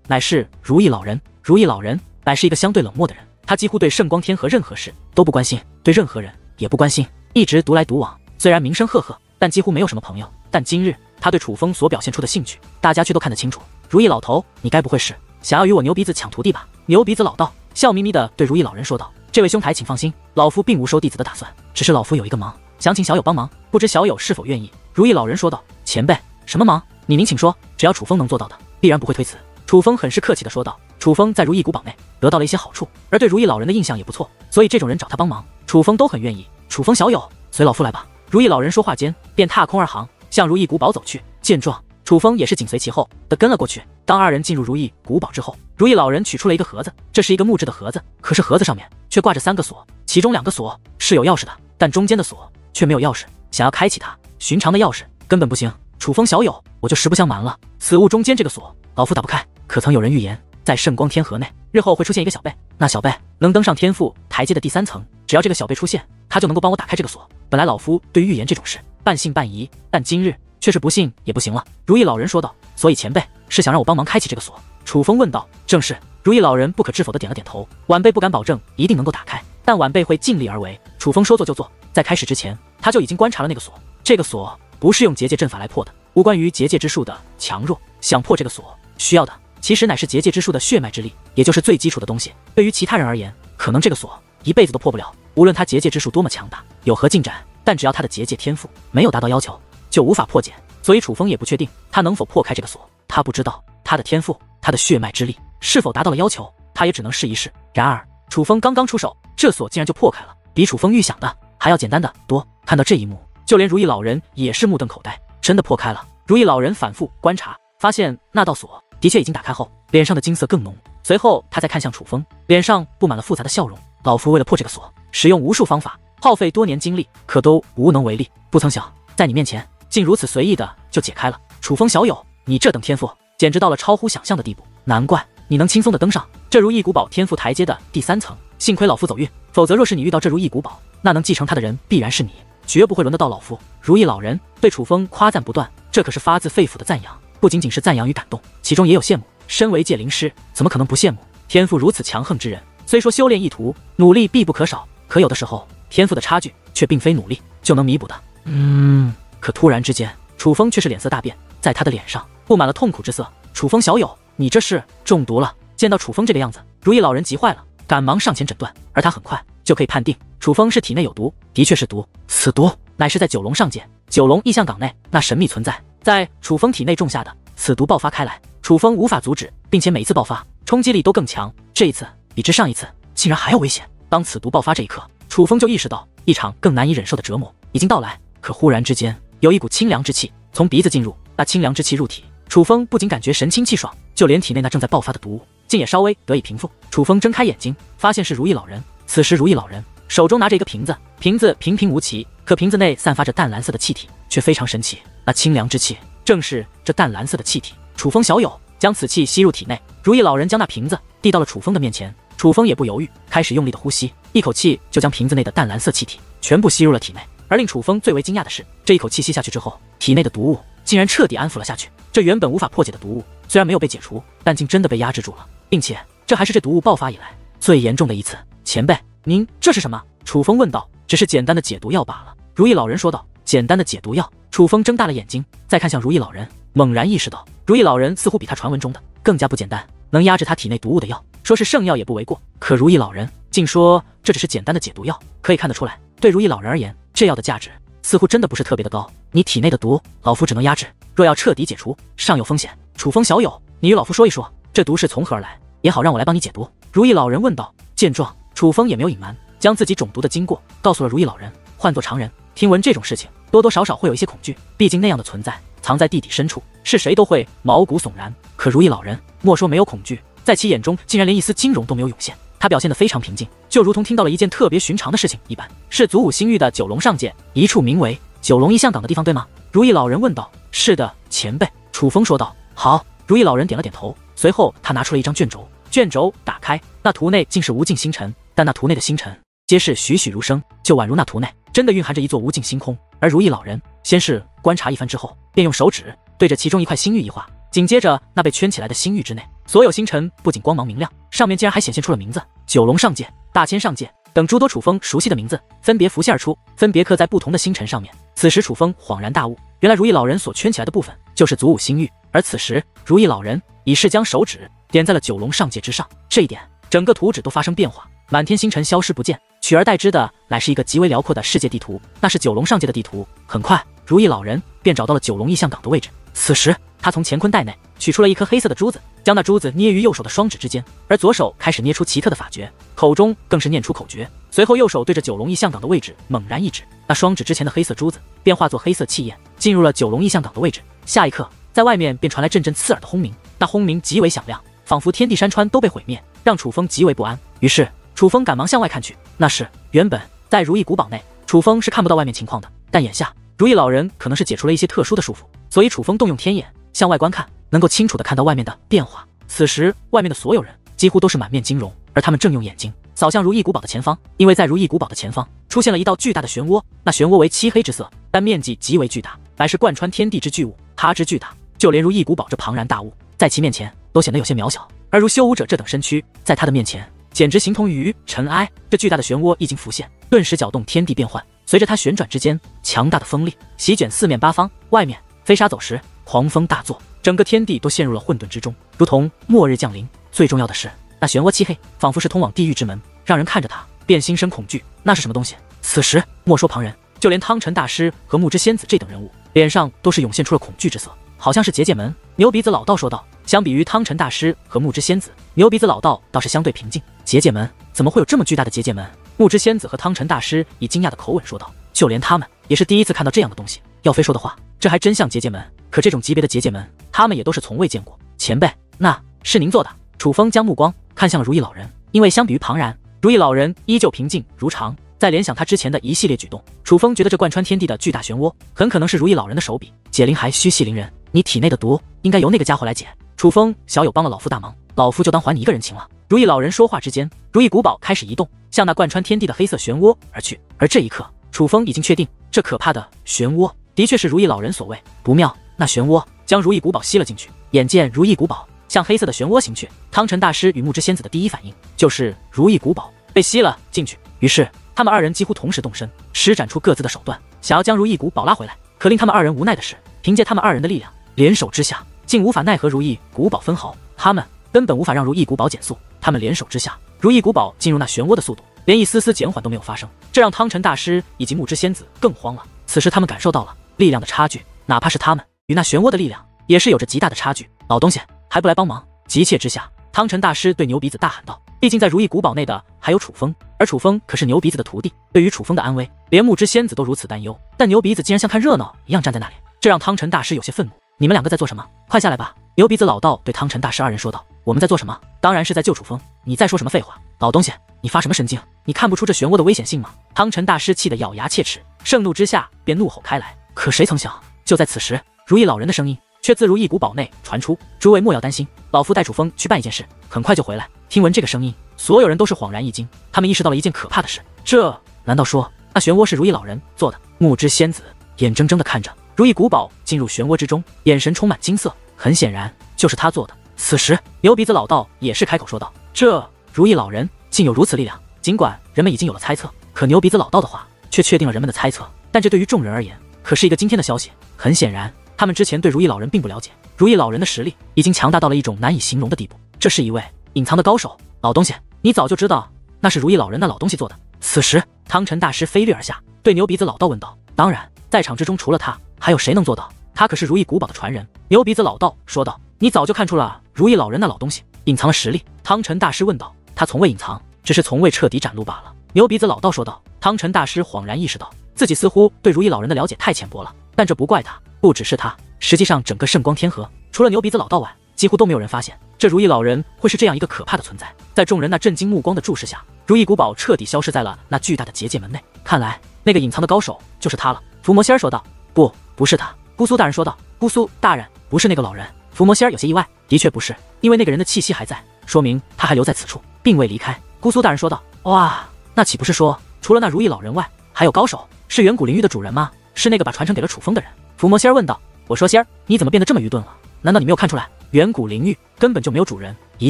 乃是如意老人。如意老人乃是一个相对冷漠的人，他几乎对圣光天河任何事都不关心，对任何人也不关心，一直独来独往。虽然名声赫赫，但几乎没有什么朋友。但今日他对楚风所表现出的兴趣，大家却都看得清楚。如意老头，你该不会是想要与我牛鼻子抢徒弟吧？牛鼻子老道笑眯眯地对如意老人说道：“这位兄台，请放心，老夫并无收弟子的打算，只是老夫有一个忙，想请小友帮忙，不知小友是否愿意？”如意老人说道：“前辈，什么忙？你您请说，只要楚风能做到的，必然不会推辞。”楚风很是客气地说道：“楚风在如意古堡内得到了一些好处，而对如意老人的印象也不错，所以这种人找他帮忙，楚风都很愿意。楚风小友，随老夫来吧。”如意老人说话间便踏空而行，向如意古堡走去。见状，楚风也是紧随其后的跟了过去。当二人进入如意古堡之后，如意老人取出了一个盒子，这是一个木质的盒子，可是盒子上面却挂着三个锁，其中两个锁是有钥匙的，但中间的锁却没有钥匙。想要开启它，寻常的钥匙根本不行。楚风小友，我就实不相瞒了，此物中间这个锁，老夫打不开。可曾有人预言，在圣光天河内，日后会出现一个小辈，那小辈能登上天赋台阶的第三层，只要这个小辈出现，他就能够帮我打开这个锁。本来老夫对预言这种事半信半疑，但今日却是不信也不行了。如意老人说道：“所以前辈是想让我帮忙开启这个锁？”楚风问道：“正是。”如意老人不可置否的点了点头。晚辈不敢保证一定能够打开，但晚辈会尽力而为。楚风说做就做，在开始之前，他就已经观察了那个锁。这个锁不是用结界阵法来破的，无关于结界之术的强弱。想破这个锁，需要的其实乃是结界之术的血脉之力，也就是最基础的东西。对于其他人而言，可能这个锁一辈子都破不了。无论他结界之术多么强大，有何进展，但只要他的结界天赋没有达到要求，就无法破解。所以楚风也不确定他能否破开这个锁。他不知道他的天赋，他的血脉之力是否达到了要求，他也只能试一试。然而楚风刚刚出手，这锁竟然就破开了，比楚风预想的还要简单的多。看到这一幕，就连如意老人也是目瞪口呆，真的破开了。如意老人反复观察，发现那道锁的确已经打开后，脸上的金色更浓。随后他再看向楚风，脸上布满了复杂的笑容。老夫为了破这个锁。使用无数方法，耗费多年精力，可都无能为力。不曾想，在你面前竟如此随意的就解开了。楚风小友，你这等天赋，简直到了超乎想象的地步。难怪你能轻松的登上这如意古堡天赋台阶的第三层。幸亏老夫走运，否则若是你遇到这如意古堡，那能继承它的人必然是你，绝不会轮得到老夫。如意老人对楚风夸赞不断，这可是发自肺腑的赞扬，不仅仅是赞扬与感动，其中也有羡慕。身为界灵师，怎么可能不羡慕天赋如此强横之人？虽说修炼意图，努力必不可少。可有的时候，天赋的差距却并非努力就能弥补的。嗯，可突然之间，楚风却是脸色大变，在他的脸上布满了痛苦之色。楚风小友，你这是中毒了！见到楚风这个样子，如意老人急坏了，赶忙上前诊断。而他很快就可以判定楚风是体内有毒，的确是毒。此毒乃是在九龙上界九龙异象港内那神秘存在，在楚风体内种下的。此毒爆发开来，楚风无法阻止，并且每一次爆发冲击力都更强。这一次比之上一次，竟然还要危险。当此毒爆发这一刻，楚风就意识到一场更难以忍受的折磨已经到来。可忽然之间，有一股清凉之气从鼻子进入，那清凉之气入体，楚风不仅感觉神清气爽，就连体内那正在爆发的毒物，竟也稍微得以平复。楚风睁开眼睛，发现是如意老人。此时，如意老人手中拿着一个瓶子，瓶子平平无奇，可瓶子内散发着淡蓝色的气体，却非常神奇。那清凉之气正是这淡蓝色的气体。楚风小友将此气吸入体内，如意老人将那瓶子递到了楚风的面前。楚风也不犹豫，开始用力的呼吸，一口气就将瓶子内的淡蓝色气体全部吸入了体内。而令楚风最为惊讶的是，这一口气吸下去之后，体内的毒物竟然彻底安抚了下去。这原本无法破解的毒物，虽然没有被解除，但竟真的被压制住了，并且这还是这毒物爆发以来最严重的一次。前辈，您这是什么？楚风问道。只是简单的解毒药罢了。如意老人说道。简单的解毒药。楚风睁大了眼睛，再看向如意老人，猛然意识到，如意老人似乎比他传闻中的更加不简单，能压制他体内毒物的药。说是圣药也不为过，可如意老人竟说这只是简单的解毒药，可以看得出来，对如意老人而言，这药的价值似乎真的不是特别的高。你体内的毒，老夫只能压制，若要彻底解除，尚有风险。楚风小友，你与老夫说一说，这毒是从何而来，也好让我来帮你解毒。如意老人问道。见状，楚风也没有隐瞒，将自己中毒的经过告诉了如意老人。换做常人，听闻这种事情，多多少少会有一些恐惧，毕竟那样的存在藏在地底深处，是谁都会毛骨悚然。可如意老人莫说没有恐惧。在其眼中，竟然连一丝惊容都没有涌现。他表现得非常平静，就如同听到了一件特别寻常的事情一般。是祖武星域的九龙上界一处名为九龙异象港的地方，对吗？如意老人问道。是的，前辈。楚风说道。好。如意老人点了点头，随后他拿出了一张卷轴，卷轴打开，那图内竟是无尽星辰，但那图内的星辰皆是栩栩如生，就宛如那图内真的蕴含着一座无尽星空。而如意老人先是观察一番之后，便用手指对着其中一块星域一画，紧接着那被圈起来的星域之内，所有星辰不仅光芒明亮，上面竟然还显现出了名字：九龙上界、大千上界等诸多楚风熟悉的名字，分别浮现而出，分别刻在不同的星辰上面。此时楚风恍然大悟，原来如意老人所圈起来的部分就是祖武星域，而此时如意老人已是将手指点在了九龙上界之上，这一点。整个图纸都发生变化，满天星辰消失不见，取而代之的乃是一个极为辽阔的世界地图，那是九龙上界的地图。很快，如意老人便找到了九龙异象港的位置。此时，他从乾坤袋内取出了一颗黑色的珠子，将那珠子捏于右手的双指之间，而左手开始捏出奇特的法诀，口中更是念出口诀。随后，右手对着九龙异象港的位置猛然一指，那双指之前的黑色珠子便化作黑色气焰，进入了九龙异象港的位置。下一刻，在外面便传来阵阵刺耳的轰鸣，那轰鸣极为响亮，仿佛天地山川都被毁灭。让楚风极为不安，于是楚风赶忙向外看去。那是原本在如意古堡内，楚风是看不到外面情况的。但眼下如意老人可能是解除了一些特殊的束缚，所以楚风动用天眼向外观看，能够清楚的看到外面的变化。此时外面的所有人几乎都是满面惊容，而他们正用眼睛扫向如意古堡的前方，因为在如意古堡的前方出现了一道巨大的漩涡，那漩涡为漆黑之色，但面积极为巨大，乃是贯穿天地之巨物，它之巨大，就连如意古堡这庞然大物，在其面前都显得有些渺小。而如修武者这等身躯，在他的面前简直形同于尘埃。这巨大的漩涡一经浮现，顿时搅动天地变幻。随着它旋转之间，强大的风力席卷四面八方，外面飞沙走石，狂风大作，整个天地都陷入了混沌之中，如同末日降临。最重要的是，那漩涡漆黑，仿佛是通往地狱之门，让人看着它便心生恐惧。那是什么东西？此时，莫说旁人，就连汤臣大师和木之仙子这等人物，脸上都是涌现出了恐惧之色。好像是结界门。牛鼻子老道说道。相比于汤臣大师和木之仙子，牛鼻子老道倒是相对平静。结界门怎么会有这么巨大的结界门？木之仙子和汤臣大师以惊讶的口吻说道。就连他们也是第一次看到这样的东西。要非说的话，这还真像结界门。可这种级别的结界门，他们也都是从未见过。前辈，那是您做的？楚风将目光看向了如意老人，因为相比于庞然，如意老人依旧平静如常。在联想他之前的一系列举动，楚风觉得这贯穿天地的巨大漩涡，很可能是如意老人的手笔。解铃还须系铃人，你体内的毒应该由那个家伙来解。楚风小友帮了老夫大忙，老夫就当还你一个人情了。如意老人说话之间，如意古堡开始移动，向那贯穿天地的黑色漩涡而去。而这一刻，楚风已经确定，这可怕的漩涡的确是如意老人所为。不妙，那漩涡将如意古堡吸了进去。眼见如意古堡向黑色的漩涡行去，汤臣大师与木之仙子的第一反应就是如意古堡被吸了进去。于是。他们二人几乎同时动身，施展出各自的手段，想要将如意古堡拉回来。可令他们二人无奈的是，凭借他们二人的力量，联手之下，竟无法奈何如意古堡分毫。他们根本无法让如意古堡减速。他们联手之下，如意古堡进入那漩涡的速度，连一丝丝减缓都没有发生。这让汤臣大师以及木之仙子更慌了。此时他们感受到了力量的差距，哪怕是他们与那漩涡的力量，也是有着极大的差距。老东西还不来帮忙！急切之下，汤臣大师对牛鼻子大喊道。毕竟在如意古堡内的还有楚风，而楚风可是牛鼻子的徒弟。对于楚风的安危，连木之仙子都如此担忧，但牛鼻子竟然像看热闹一样站在那里，这让汤臣大师有些愤怒。你们两个在做什么？快下来吧！牛鼻子老道对汤臣大师二人说道。我们在做什么？当然是在救楚风。你在说什么废话？老东西，你发什么神经？你看不出这漩涡的危险性吗？汤臣大师气得咬牙切齿，盛怒之下便怒吼开来。可谁曾想，就在此时，如意老人的声音却自如意古堡内传出：“诸位莫要担心，老夫带楚风去办一件事，很快就回来。”听闻这个声音，所有人都是恍然一惊。他们意识到了一件可怕的事：这难道说那漩涡是如意老人做的？木之仙子眼睁睁地看着如意古堡进入漩涡之中，眼神充满惊色。很显然，就是他做的。此时，牛鼻子老道也是开口说道：“这如意老人竟有如此力量。”尽管人们已经有了猜测，可牛鼻子老道的话却确定了人们的猜测。但这对于众人而言，可是一个惊天的消息。很显然，他们之前对如意老人并不了解，如意老人的实力已经强大到了一种难以形容的地步。这是一位。隐藏的高手，老东西，你早就知道那是如意老人那老东西做的。此时，汤臣大师飞掠而下，对牛鼻子老道问道：“当然，在场之中除了他，还有谁能做到？他可是如意古堡的传人。”牛鼻子老道说道：“你早就看出了如意老人那老东西隐藏了实力。”汤臣大师问道：“他从未隐藏，只是从未彻底展露罢了。”牛鼻子老道说道。汤臣大师恍然意识到，自己似乎对如意老人的了解太浅薄了。但这不怪他，不只是他，实际上整个圣光天河，除了牛鼻子老道外，几乎都没有人发现。这如意老人会是这样一个可怕的存在，在众人那震惊目光的注视下，如意古堡彻底消失在了那巨大的结界门内。看来那个隐藏的高手就是他了。伏魔仙儿说道：“不，不是他。”姑苏大人说道：“姑苏大人，不是那个老人。”伏魔仙儿有些意外：“的确不是，因为那个人的气息还在，说明他还留在此处，并未离开。”姑苏大人说道：“哇，那岂不是说，除了那如意老人外，还有高手？是远古灵域的主人吗？是那个把传承给了楚风的人？伏魔仙儿问道。我说仙儿，你怎么变得这么愚钝了？难道你没有看出来，远古灵域根本就没有主人，一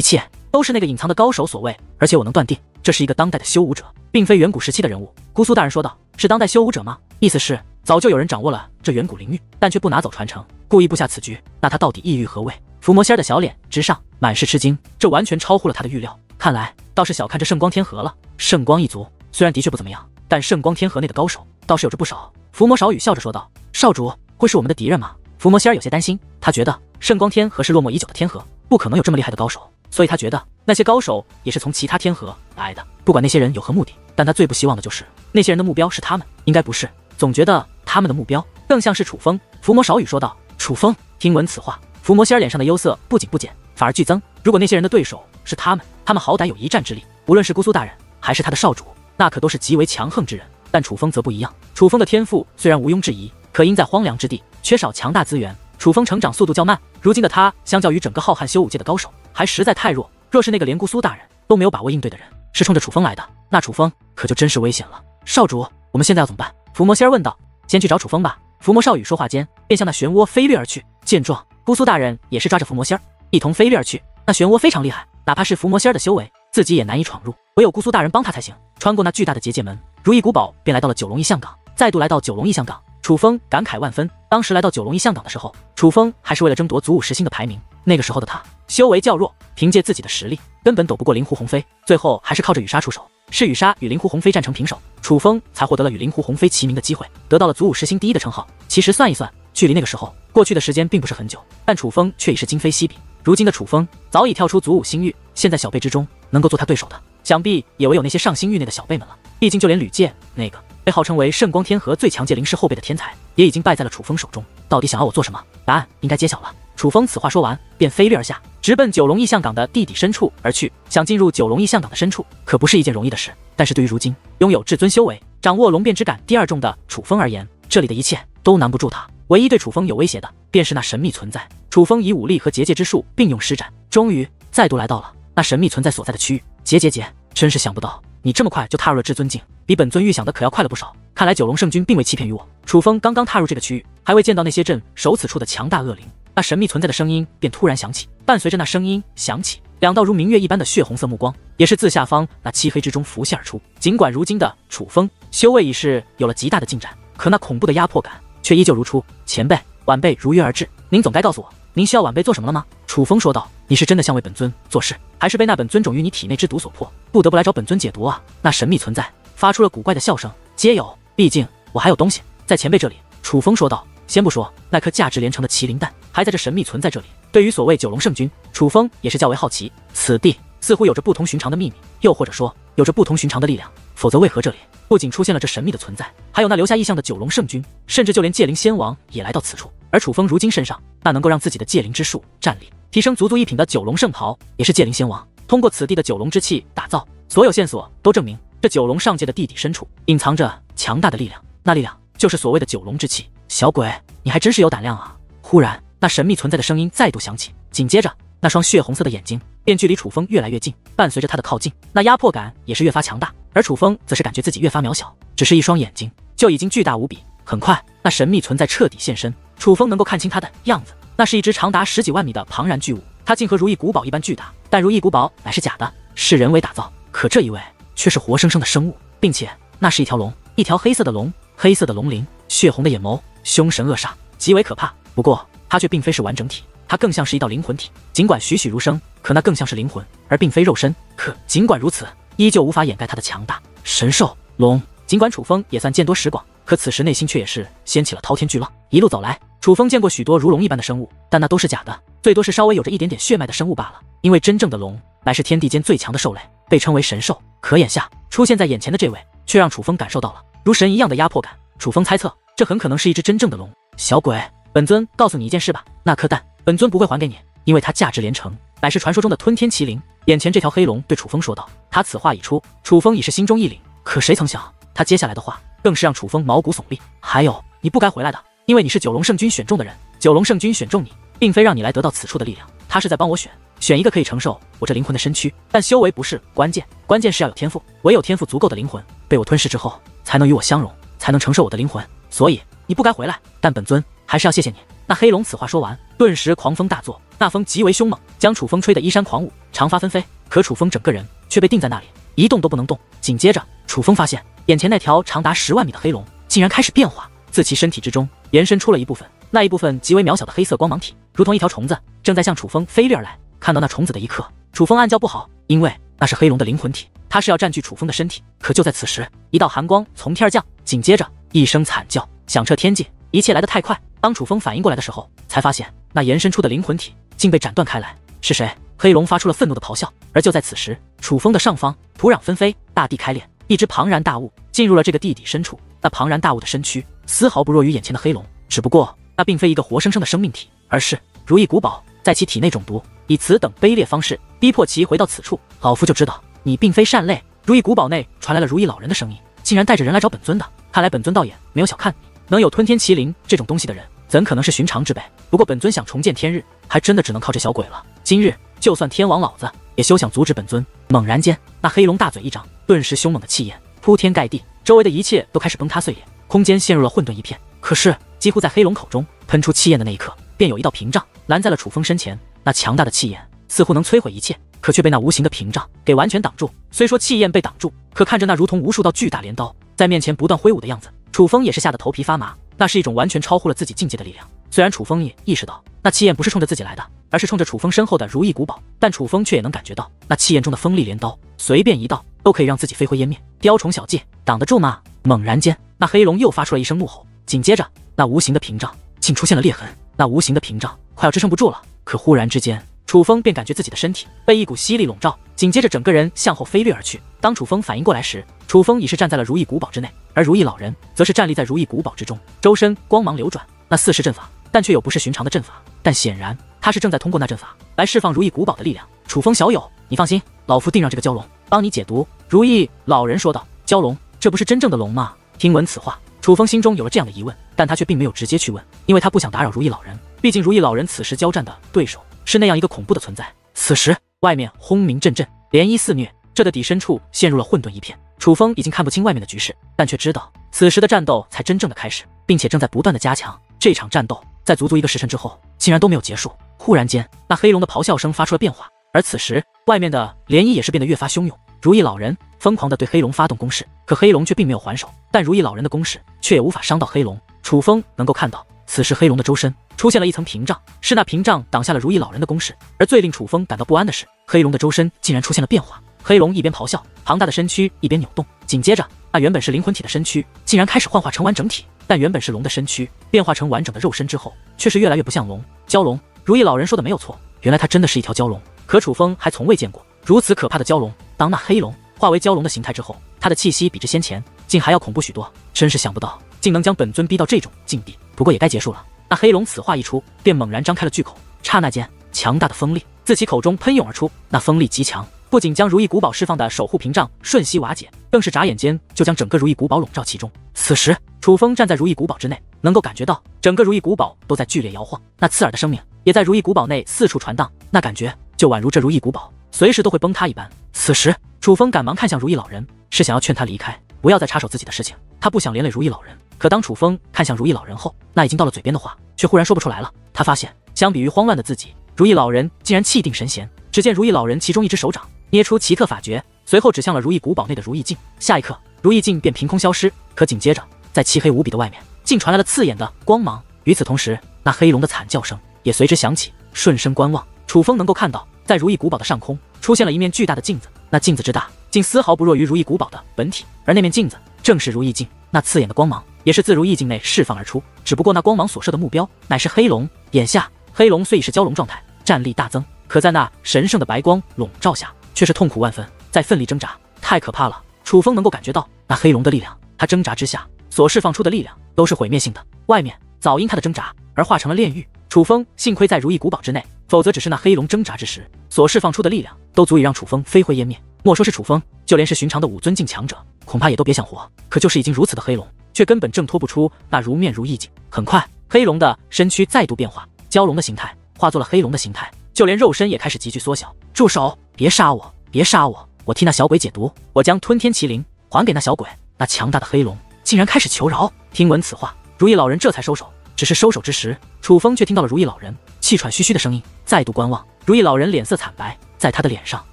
切都是那个隐藏的高手所为？而且我能断定，这是一个当代的修武者，并非远古时期的人物。姑苏大人说道：“是当代修武者吗？意思是早就有人掌握了这远古灵域，但却不拿走传承，故意布下此局。那他到底意欲何为？”伏魔仙儿的小脸之上满是吃惊，这完全超乎了他的预料。看来倒是小看这圣光天河了。圣光一族虽然的确不怎么样，但圣光天河内的高手倒是有着不少。伏魔少羽笑着说道：“少主会是我们的敌人吗？”伏魔仙儿有些担心，他觉得圣光天河是落寞已久的天河，不可能有这么厉害的高手，所以他觉得那些高手也是从其他天河来的。不管那些人有何目的，但他最不希望的就是那些人的目标是他们。应该不是，总觉得他们的目标更像是楚风。伏魔少羽说道：“楚风。”听闻此话，伏魔仙儿脸上的忧色不仅不减，反而剧增。如果那些人的对手是他们，他们好歹有一战之力。无论是姑苏大人，还是他的少主，那可都是极为强横之人。但楚风则不一样，楚风的天赋虽然毋庸置疑，可因在荒凉之地。缺少强大资源，楚风成长速度较慢。如今的他，相较于整个浩瀚修武界的高手，还实在太弱。若是那个连姑苏大人都没有把握应对的人，是冲着楚风来的，那楚风可就真是危险了。少主，我们现在要怎么办？伏魔仙儿问道。先去找楚风吧。伏魔少羽说话间，便向那漩涡飞掠而去。见状，姑苏大人也是抓着伏魔仙儿，一同飞掠而去。那漩涡非常厉害，哪怕是伏魔仙儿的修为，自己也难以闯入，唯有姑苏大人帮他才行。穿过那巨大的结界门，如意古堡便来到了九龙异象港。再度来到九龙异象港。楚风感慨万分。当时来到九龙异象港的时候，楚风还是为了争夺祖武十星的排名。那个时候的他修为较弱，凭借自己的实力根本斗不过灵狐鸿飞，最后还是靠着羽沙出手。是羽沙与灵狐鸿飞战成平手，楚风才获得了与灵狐鸿飞齐名的机会，得到了祖武十星第一的称号。其实算一算，距离那个时候过去的时间并不是很久，但楚风却已是今非昔比。如今的楚风早已跳出祖武星域，现在小辈之中能够做他对手的，想必也唯有那些上星域内的小辈们了。毕竟就连吕健那个。被号称为圣光天河最强界灵师后辈的天才，也已经败在了楚风手中。到底想要我做什么？答案应该揭晓了。楚风此话说完，便飞掠而下，直奔九龙异象港的地底深处而去。想进入九龙异象港的深处，可不是一件容易的事。但是对于如今拥有至尊修为、掌握龙变之感第二重的楚风而言，这里的一切都难不住他。唯一对楚风有威胁的，便是那神秘存在。楚风以武力和结界之术并用施展，终于再度来到了那神秘存在所在的区域。结结结，真是想不到。你这么快就踏入了至尊境，比本尊预想的可要快了不少。看来九龙圣君并未欺骗于我。楚风刚刚踏入这个区域，还未见到那些镇守此处的强大恶灵，那神秘存在的声音便突然响起。伴随着那声音响起，两道如明月一般的血红色目光，也是自下方那漆黑之中浮现而出。尽管如今的楚风修为已是有了极大的进展，可那恐怖的压迫感却依旧如初。前辈、晚辈如约而至，您总该告诉我。您需要晚辈做什么了吗？楚风说道。你是真的想为本尊做事，还是被那本尊种于你体内之毒所迫，不得不来找本尊解毒啊？那神秘存在发出了古怪的笑声。皆有，毕竟我还有东西在前辈这里。楚风说道。先不说那颗价值连城的麒麟蛋还在这神秘存在这里，对于所谓九龙圣君，楚风也是较为好奇。此地似乎有着不同寻常的秘密，又或者说有着不同寻常的力量。否则为何这里不仅出现了这神秘的存在，还有那留下异象的九龙圣君，甚至就连界灵仙王也来到此处？而楚风如今身上那能够让自己的界灵之术战力提升足足一品的九龙圣袍，也是界灵仙王通过此地的九龙之气打造。所有线索都证明，这九龙上界的地底深处隐藏着强大的力量，那力量就是所谓的九龙之气。小鬼，你还真是有胆量啊！忽然，那神秘存在的声音再度响起，紧接着，那双血红色的眼睛便距离楚风越来越近。伴随着他的靠近，那压迫感也是越发强大，而楚风则是感觉自己越发渺小，只是一双眼睛就已经巨大无比。很快，那神秘存在彻底现身。楚风能够看清他的样子，那是一只长达十几万米的庞然巨物，它竟和如意古堡一般巨大。但如意古堡乃是假的，是人为打造，可这一位却是活生生的生物，并且那是一条龙，一条黑色的龙，黑色的龙鳞，血红的眼眸，凶神恶煞，极为可怕。不过它却并非是完整体，它更像是一道灵魂体。尽管栩栩如生，可那更像是灵魂，而并非肉身。可尽管如此，依旧无法掩盖它的强大。神兽龙，尽管楚风也算见多识广。可此时内心却也是掀起了滔天巨浪。一路走来，楚风见过许多如龙一般的生物，但那都是假的，最多是稍微有着一点点血脉的生物罢了。因为真正的龙乃是天地间最强的兽类，被称为神兽。可眼下出现在眼前的这位，却让楚风感受到了如神一样的压迫感。楚风猜测，这很可能是一只真正的龙。小鬼，本尊告诉你一件事吧，那颗蛋，本尊不会还给你，因为它价值连城，乃是传说中的吞天麒麟。眼前这条黑龙对楚风说道。他此话一出，楚风已是心中一凛。可谁曾想，他接下来的话。更是让楚风毛骨悚立。还有，你不该回来的，因为你是九龙圣君选中的人。九龙圣君选中你，并非让你来得到此处的力量，他是在帮我选，选一个可以承受我这灵魂的身躯。但修为不是关键，关键是要有天赋。唯有天赋足够的灵魂被我吞噬之后，才能与我相融，才能承受我的灵魂。所以你不该回来，但本尊还是要谢谢你。那黑龙此话说完，顿时狂风大作，那风极为凶猛，将楚风吹得衣衫狂舞，长发纷飞。可楚风整个人却被定在那里，一动都不能动。紧接着，楚风发现眼前那条长达十万米的黑龙竟然开始变化，自其身体之中延伸出了一部分。那一部分极为渺小的黑色光芒体，如同一条虫子，正在向楚风飞掠而来。看到那虫子的一刻，楚风暗叫不好，因为那是黑龙的灵魂体，它是要占据楚风的身体。可就在此时，一道寒光从天而降，紧接着一声惨叫响彻天界。一切来得太快，当楚风反应过来的时候，才发现那延伸出的灵魂体竟被斩断开来。是谁？黑龙发出了愤怒的咆哮。而就在此时，楚风的上方土壤纷飞，大地开裂，一只庞然大物进入了这个地底深处。那庞然大物的身躯丝毫不弱于眼前的黑龙，只不过。那并非一个活生生的生命体，而是如意古堡在其体内中毒，以此等卑劣方式逼迫其回到此处。老夫就知道你并非善类。如意古堡内传来了如意老人的声音，竟然带着人来找本尊的。看来本尊倒也没有小看你，能有吞天麒麟这种东西的人，怎可能是寻常之辈？不过本尊想重见天日，还真的只能靠这小鬼了。今日就算天王老子也休想阻止本尊。猛然间，那黑龙大嘴一张，顿时凶猛的气焰铺天盖地，周围的一切都开始崩塌碎裂，空间陷入了混沌一片。可是。几乎在黑龙口中喷出气焰的那一刻，便有一道屏障拦在了楚风身前。那强大的气焰似乎能摧毁一切，可却被那无形的屏障给完全挡住。虽说气焰被挡住，可看着那如同无数道巨大镰刀在面前不断挥舞的样子，楚风也是吓得头皮发麻。那是一种完全超乎了自己境界的力量。虽然楚风也意识到那气焰不是冲着自己来的，而是冲着楚风身后的如意古堡，但楚风却也能感觉到那气焰中的锋利镰刀，随便一道都可以让自己飞灰烟灭。雕虫小技，挡得住吗？猛然间，那黑龙又发出了一声怒吼，紧接着。那无形的屏障竟出现了裂痕，那无形的屏障快要支撑不住了。可忽然之间，楚风便感觉自己的身体被一股吸力笼罩，紧接着整个人向后飞掠而去。当楚风反应过来时，楚风已是站在了如意古堡之内，而如意老人则是站立在如意古堡之中，周身光芒流转。那四式阵法，但却又不是寻常的阵法。但显然他是正在通过那阵法来释放如意古堡的力量。楚风小友，你放心，老夫定让这个蛟龙帮你解毒。如意老人说道：“蛟龙，这不是真正的龙吗？”听闻此话。楚风心中有了这样的疑问，但他却并没有直接去问，因为他不想打扰如意老人。毕竟如意老人此时交战的对手是那样一个恐怖的存在。此时外面轰鸣阵阵，涟漪肆虐，这的底深处陷入了混沌一片。楚风已经看不清外面的局势，但却知道此时的战斗才真正的开始，并且正在不断的加强。这场战斗在足足一个时辰之后，竟然都没有结束。忽然间，那黑龙的咆哮声发出了变化，而此时外面的涟漪也是变得越发汹涌。如意老人疯狂地对黑龙发动攻势，可黑龙却并没有还手。但如意老人的攻势却也无法伤到黑龙。楚风能够看到，此时黑龙的周身出现了一层屏障，是那屏障挡下了如意老人的攻势。而最令楚风感到不安的是，黑龙的周身竟然出现了变化。黑龙一边咆哮，庞大的身躯一边扭动，紧接着，那原本是灵魂体的身躯竟然开始幻化成完整体。但原本是龙的身躯变化成完整的肉身之后，却是越来越不像龙。蛟龙，如意老人说的没有错，原来它真的是一条蛟龙。可楚风还从未见过如此可怕的蛟龙。当那黑龙化为蛟龙的形态之后，它的气息比之先前竟还要恐怖许多。真是想不到，竟能将本尊逼到这种境地。不过也该结束了。那黑龙此话一出，便猛然张开了巨口，刹那间，强大的风力自其口中喷涌而出。那风力极强，不仅将如意古堡释放的守护屏障瞬息瓦解，更是眨眼间就将整个如意古堡笼罩其中。此时，楚风站在如意古堡之内，能够感觉到整个如意古堡都在剧烈摇晃，那刺耳的声命也在如意古堡内四处传荡。那感觉就宛如这如意古堡随时都会崩塌一般。此时，楚风赶忙看向如意老人，是想要劝他离开，不要再插手自己的事情。他不想连累如意老人。可当楚风看向如意老人后，那已经到了嘴边的话，却忽然说不出来了。他发现，相比于慌乱的自己，如意老人竟然气定神闲。只见如意老人其中一只手掌捏出奇特法诀，随后指向了如意古堡内的如意镜。下一刻，如意镜便凭空消失。可紧接着，在漆黑无比的外面，竟传来了刺眼的光芒。与此同时，那黑龙的惨叫声也随之响起。顺身观望，楚风能够看到，在如意古堡的上空。出现了一面巨大的镜子，那镜子之大，竟丝毫不弱于如意古堡的本体。而那面镜子正是如意镜，那刺眼的光芒也是自如意镜内释放而出。只不过那光芒所射的目标乃是黑龙。眼下黑龙虽已是蛟龙状态，战力大增，可在那神圣的白光笼罩下，却是痛苦万分，在奋力挣扎。太可怕了！楚风能够感觉到那黑龙的力量，他挣扎之下所释放出的力量都是毁灭性的。外面早因他的挣扎而化成了炼狱。楚风幸亏在如意古堡之内，否则只是那黑龙挣扎之时所释放出的力量。都足以让楚风飞灰烟灭。莫说是楚风，就连是寻常的武尊境强者，恐怕也都别想活。可就是已经如此的黑龙，却根本挣脱不出那如面如意境。很快，黑龙的身躯再度变化，蛟龙的形态化作了黑龙的形态。就连肉身也开始急剧缩小。住手！别杀我！别杀我！我替那小鬼解毒，我将吞天麒麟还给那小鬼。那强大的黑龙竟然开始求饶。听闻此话，如意老人这才收手。只是收手之时，楚风却听到了如意老人气喘吁吁的声音，再度观望。如意老人脸色惨白，在他的脸上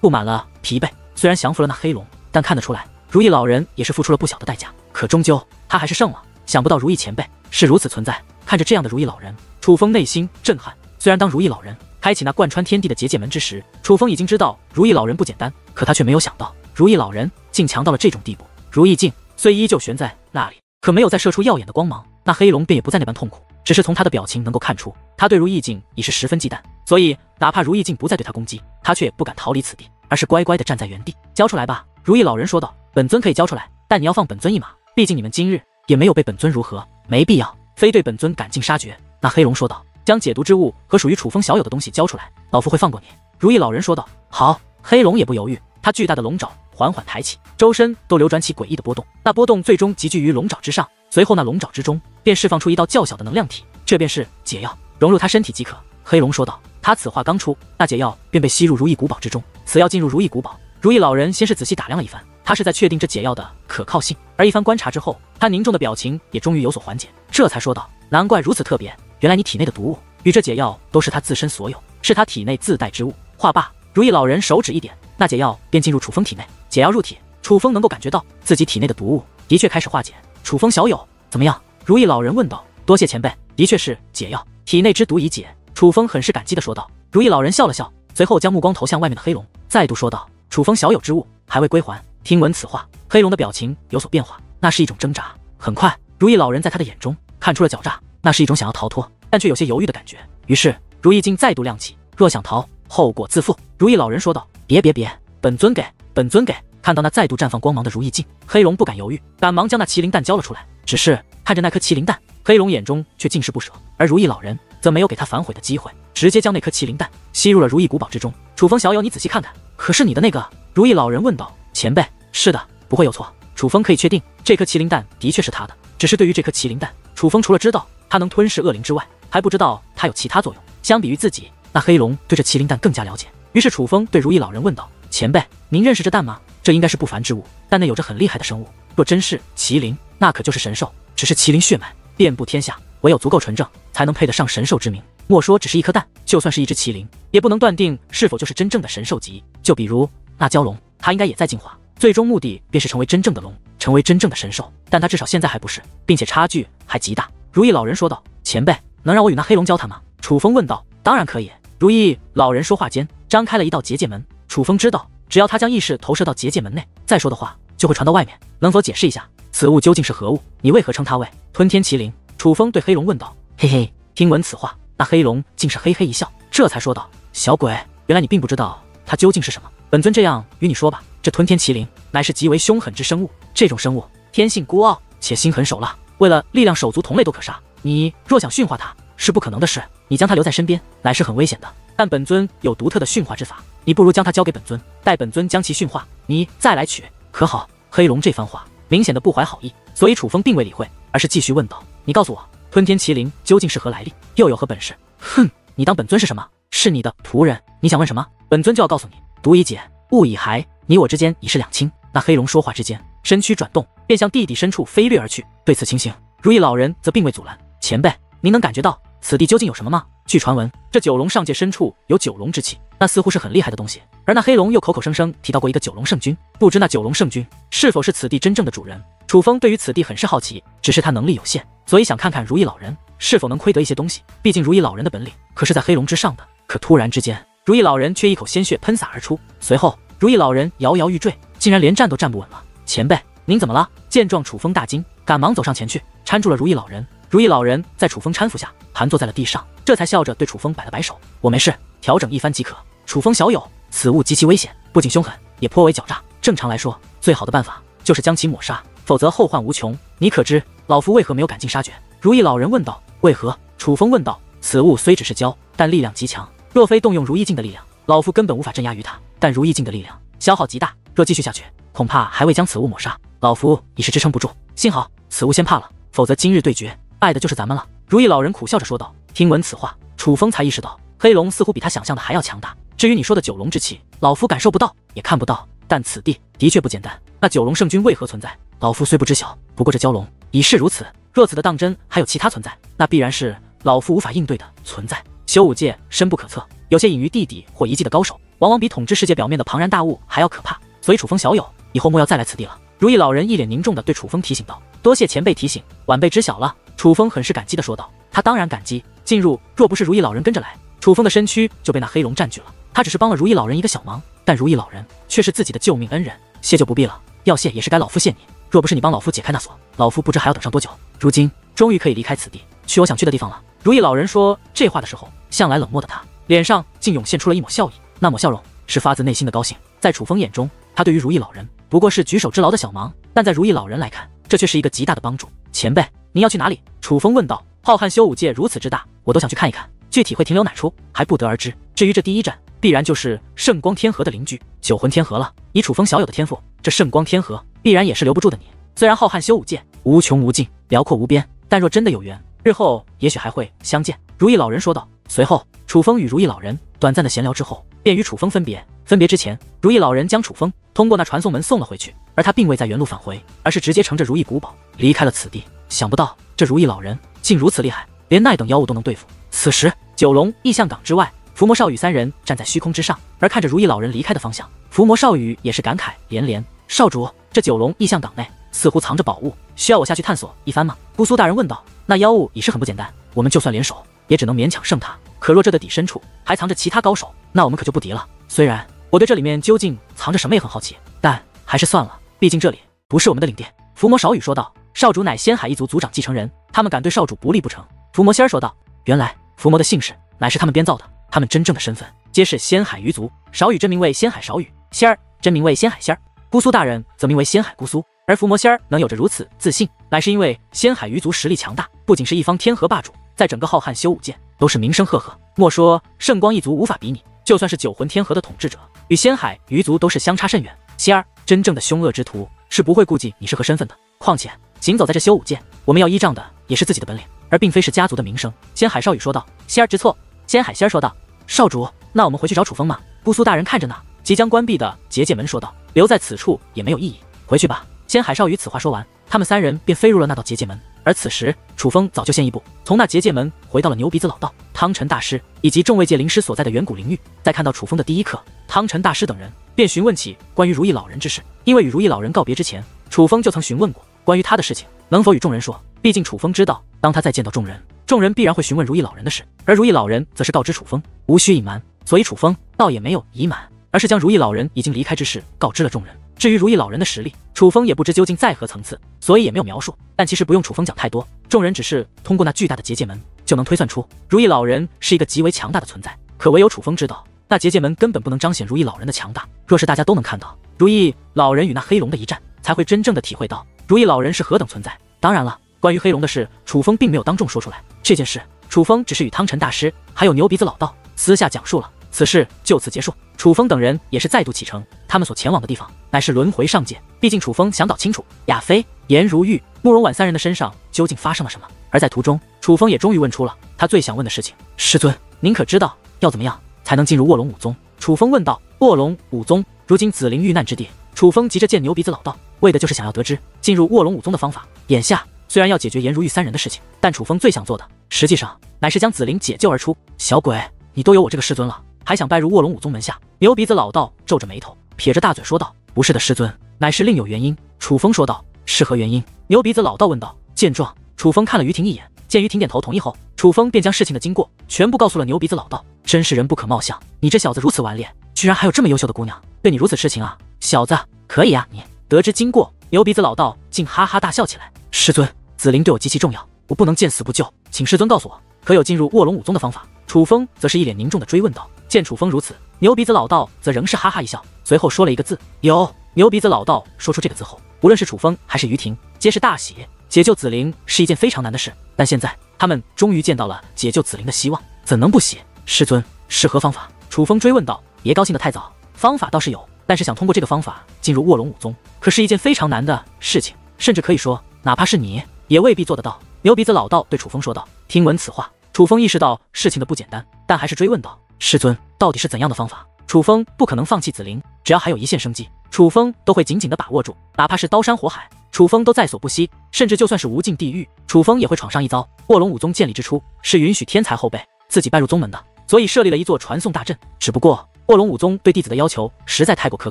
布满了疲惫。虽然降服了那黑龙，但看得出来，如意老人也是付出了不小的代价。可终究，他还是胜了。想不到如意前辈是如此存在。看着这样的如意老人，楚风内心震撼。虽然当如意老人开启那贯穿天地的结界门之时，楚风已经知道如意老人不简单，可他却没有想到如意老人竟强到了这种地步。如意镜虽依旧悬在那里，可没有再射出耀眼的光芒。那黑龙便也不再那般痛苦，只是从他的表情能够看出，他对如意镜已是十分忌惮。所以，哪怕如意镜不再对他攻击，他却也不敢逃离此地，而是乖乖的站在原地。交出来吧，如意老人说道。本尊可以交出来，但你要放本尊一马。毕竟你们今日也没有被本尊如何，没必要非对本尊赶尽杀绝。那黑龙说道。将解毒之物和属于楚风小友的东西交出来，老夫会放过你。如意老人说道。好，黑龙也不犹豫，他巨大的龙爪缓缓抬起，周身都流转起诡异的波动。那波动最终集聚于龙爪之上，随后那龙爪之中便释放出一道较小的能量体，这便是解药，融入他身体即可。黑龙说道。他此话刚出，那解药便被吸入如意古堡之中。此药进入如意古堡，如意老人先是仔细打量了一番，他是在确定这解药的可靠性。而一番观察之后，他凝重的表情也终于有所缓解，这才说道：“难怪如此特别，原来你体内的毒物与这解药都是他自身所有，是他体内自带之物。”话罢，如意老人手指一点，那解药便进入楚风体内。解药入体，楚风能够感觉到自己体内的毒物的确开始化解。楚风小友怎么样？如意老人问道。多谢前辈，的确是解药，体内之毒已解。楚风很是感激的说道。如意老人笑了笑，随后将目光投向外面的黑龙，再度说道：“楚风小友之物还未归还。”听闻此话，黑龙的表情有所变化，那是一种挣扎。很快，如意老人在他的眼中看出了狡诈，那是一种想要逃脱，但却有些犹豫的感觉。于是，如意镜再度亮起，若想逃，后果自负。如意老人说道：“别别别，本尊给，本尊给。”看到那再度绽放光芒的如意镜，黑龙不敢犹豫，赶忙将那麒麟蛋交了出来。只是看着那颗麒麟蛋，黑龙眼中却尽是不舍，而如意老人则没有给他反悔的机会，直接将那颗麒麟蛋吸入了如意古堡之中。楚风小友，你仔细看看，可是你的那个？如意老人问道。前辈。是的，不会有错。楚风可以确定，这颗麒麟蛋的确是他的。只是对于这颗麒麟蛋，楚风除了知道它能吞噬恶灵之外，还不知道它有其他作用。相比于自己，那黑龙对这麒麟蛋更加了解。于是楚风对如意老人问道：“前辈，您认识这蛋吗？这应该是不凡之物，蛋内有着很厉害的生物。若真是麒麟，那可就是神兽。只是麒麟血脉遍布天下，唯有足够纯正，才能配得上神兽之名。莫说只是一颗蛋，就算是一只麒麟，也不能断定是否就是真正的神兽级。就比如那蛟龙，它应该也在进化。”最终目的便是成为真正的龙，成为真正的神兽，但它至少现在还不是，并且差距还极大。如意老人说道：“前辈，能让我与那黑龙交谈吗？”楚风问道：“当然可以。”如意老人说话间，张开了一道结界门。楚风知道，只要他将意识投射到结界门内，再说的话就会传到外面。能否解释一下，此物究竟是何物？你为何称它为吞天麒麟？楚风对黑龙问道。嘿嘿，听闻此话，那黑龙竟是嘿嘿一笑，这才说道：“小鬼，原来你并不知道它究竟是什么。本尊这样与你说吧。”这吞天麒麟乃是极为凶狠之生物，这种生物天性孤傲且心狠手辣，为了力量手足同类都可杀。你若想驯化它，是不可能的事。你将它留在身边，乃是很危险的。但本尊有独特的驯化之法，你不如将它交给本尊，待本尊将其驯化，你再来取，可好？黑龙这番话明显的不怀好意，所以楚风并未理会，而是继续问道：“你告诉我，吞天麒麟究竟是何来历，又有何本事？”哼，你当本尊是什么？是你的仆人？你想问什么？本尊就要告诉你：毒已解，物已骸。你我之间已是两清。那黑龙说话之间，身躯转动，便向地底深处飞掠而去。对此情形，如意老人则并未阻拦。前辈，您能感觉到此地究竟有什么吗？据传闻，这九龙上界深处有九龙之气，那似乎是很厉害的东西。而那黑龙又口口声声提到过一个九龙圣君，不知那九龙圣君是否是此地真正的主人？楚风对于此地很是好奇，只是他能力有限，所以想看看如意老人是否能窥得一些东西。毕竟如意老人的本领可是在黑龙之上的。可突然之间，如意老人却一口鲜血喷洒而出，随后。如意老人摇摇欲坠，竟然连站都站不稳了。前辈，您怎么了？见状，楚风大惊，赶忙走上前去，搀住了如意老人。如意老人在楚风搀扶下，盘坐在了地上，这才笑着对楚风摆了摆手：“我没事，调整一番即可。”楚风小友，此物极其危险，不仅凶狠，也颇为狡诈。正常来说，最好的办法就是将其抹杀，否则后患无穷。你可知老夫为何没有赶尽杀绝？如意老人问道。为何？楚风问道。此物虽只是蛟，但力量极强，若非动用如意镜的力量，老夫根本无法镇压于他。但如意镜的力量消耗极大，若继续下去，恐怕还未将此物抹杀，老夫已是支撑不住。幸好此物先怕了，否则今日对决，败的就是咱们了。如意老人苦笑着说道。听闻此话，楚风才意识到黑龙似乎比他想象的还要强大。至于你说的九龙之气，老夫感受不到，也看不到。但此地的确不简单。那九龙圣君为何存在？老夫虽不知晓，不过这蛟龙已是如此。若此的当真，还有其他存在，那必然是老夫无法应对的存在。修武界深不可测，有些隐于地底或遗迹的高手，往往比统治世界表面的庞然大物还要可怕。所以楚风小友，以后莫要再来此地了。如意老人一脸凝重地对楚风提醒道：“多谢前辈提醒，晚辈知晓了。”楚风很是感激地说道：“他当然感激。进入，若不是如意老人跟着来，楚风的身躯就被那黑龙占据了。他只是帮了如意老人一个小忙，但如意老人却是自己的救命恩人，谢就不必了。要谢也是该老夫谢你。若不是你帮老夫解开那锁，老夫不知还要等上多久。如今终于可以离开此地，去我想去的地方了。”如意老人说这话的时候，向来冷漠的他脸上竟涌现出了一抹笑意，那抹笑容是发自内心的高兴。在楚风眼中，他对于如意老人。不过是举手之劳的小忙，但在如意老人来看，这却是一个极大的帮助。前辈，您要去哪里？楚风问道。浩瀚修武界如此之大，我都想去看一看，具体会停留哪处还不得而知。至于这第一站，必然就是圣光天河的邻居九魂天河了。以楚风小友的天赋，这圣光天河必然也是留不住的你。虽然浩瀚修武界无穷无尽，辽阔无边，但若真的有缘，日后也许还会相见。如意老人说道。随后，楚风与如意老人短暂的闲聊之后，便与楚风分别。分别之前，如意老人将楚风通过那传送门送了回去，而他并未在原路返回，而是直接乘着如意古堡离开了此地。想不到这如意老人竟如此厉害，连那等妖物都能对付。此时，九龙异象港之外，伏魔少羽三人站在虚空之上，而看着如意老人离开的方向，伏魔少羽也是感慨连连。少主，这九龙异象港内似乎藏着宝物，需要我下去探索一番吗？姑苏大人问道。那妖物已是很不简单，我们就算联手，也只能勉强胜他。可若这的底深处还藏着其他高手，那我们可就不敌了。虽然。我对这里面究竟藏着什么也很好奇，但还是算了，毕竟这里不是我们的领地。伏魔少羽说道：“少主乃仙海一族族长继承人，他们敢对少主不利不成？”伏魔仙儿说道：“原来伏魔的姓氏乃是他们编造的，他们真正的身份皆是仙海鱼族。少羽真名为仙海少羽，仙儿真名为仙海仙儿，姑苏大人则名为仙海姑苏。而伏魔仙儿能有着如此自信，乃是因为仙海鱼族实力强大，不仅是一方天河霸主，在整个浩瀚修武界都是名声赫赫。莫说圣光一族无法比拟。”就算是九魂天河的统治者，与仙海鱼族都是相差甚远。仙儿，真正的凶恶之徒是不会顾忌你是何身份的。况且行走在这修武界，我们要依仗的也是自己的本领，而并非是家族的名声。仙海少羽说道。仙儿知错。仙海仙儿说道。少主，那我们回去找楚风吗？姑苏大人看着呢，即将关闭的结界门说道。留在此处也没有意义，回去吧。仙海少羽此话说完，他们三人便飞入了那道结界门。而此时，楚风早就先一步从那结界门回到了牛鼻子老道、汤臣大师以及众位界灵师所在的远古灵域。在看到楚风的第一刻，汤臣大师等人便询问起关于如意老人之事。因为与如意老人告别之前，楚风就曾询问过关于他的事情，能否与众人说？毕竟楚风知道，当他再见到众人，众人必然会询问如意老人的事，而如意老人则是告知楚风无需隐瞒。所以楚风倒也没有隐瞒，而是将如意老人已经离开之事告知了众人。至于如意老人的实力，楚风也不知究竟在何层次，所以也没有描述。但其实不用楚风讲太多，众人只是通过那巨大的结界门就能推算出如意老人是一个极为强大的存在。可唯有楚风知道，那结界门根本不能彰显如意老人的强大。若是大家都能看到如意老人与那黑龙的一战，才会真正的体会到如意老人是何等存在。当然了，关于黑龙的事，楚风并没有当众说出来。这件事，楚风只是与汤臣大师还有牛鼻子老道私下讲述了。此事就此结束。楚风等人也是再度启程，他们所前往的地方乃是轮回上界。毕竟楚风想搞清楚亚飞、颜如玉、慕容婉三人的身上究竟发生了什么。而在途中，楚风也终于问出了他最想问的事情：“师尊，您可知道要怎么样才能进入卧龙武宗？”楚风问道。卧龙武宗如今紫菱遇难之地，楚风急着见牛鼻子老道，为的就是想要得知进入卧龙武宗的方法。眼下虽然要解决颜如玉三人的事情，但楚风最想做的，实际上乃是将紫菱解救而出。小鬼，你都有我这个师尊了。还想拜入卧龙武宗门下？牛鼻子老道皱着眉头，撇着大嘴说道：“不是的，师尊，乃是另有原因。”楚风说道：“是何原因？”牛鼻子老道问道。见状，楚风看了于婷一眼，见于婷点头同意后，楚风便将事情的经过全部告诉了牛鼻子老道。真是人不可貌相，你这小子如此顽劣，居然还有这么优秀的姑娘对你如此痴情啊！小子，可以啊！你得知经过，牛鼻子老道竟哈哈大笑起来。师尊，紫菱对我极其重要，我不能见死不救，请师尊告诉我，可有进入卧龙武宗的方法？楚风则是一脸凝重的追问道。见楚风如此，牛鼻子老道则仍是哈哈一笑，随后说了一个字：“有。”牛鼻子老道说出这个字后，无论是楚风还是于婷，皆是大喜。解救紫菱是一件非常难的事，但现在他们终于见到了解救紫菱的希望，怎能不喜？师尊是何方法？楚风追问道。别高兴的太早，方法倒是有，但是想通过这个方法进入卧龙武宗，可是一件非常难的事情，甚至可以说，哪怕是你也未必做得到。牛鼻子老道对楚风说道。听闻此话，楚风意识到事情的不简单，但还是追问道：“师尊，到底是怎样的方法？”楚风不可能放弃紫菱，只要还有一线生机，楚风都会紧紧的把握住，哪怕是刀山火海，楚风都在所不惜。甚至就算是无尽地狱，楚风也会闯上一遭。卧龙武宗建立之初是允许天才后辈自己拜入宗门的，所以设立了一座传送大阵。只不过卧龙武宗对弟子的要求实在太过苛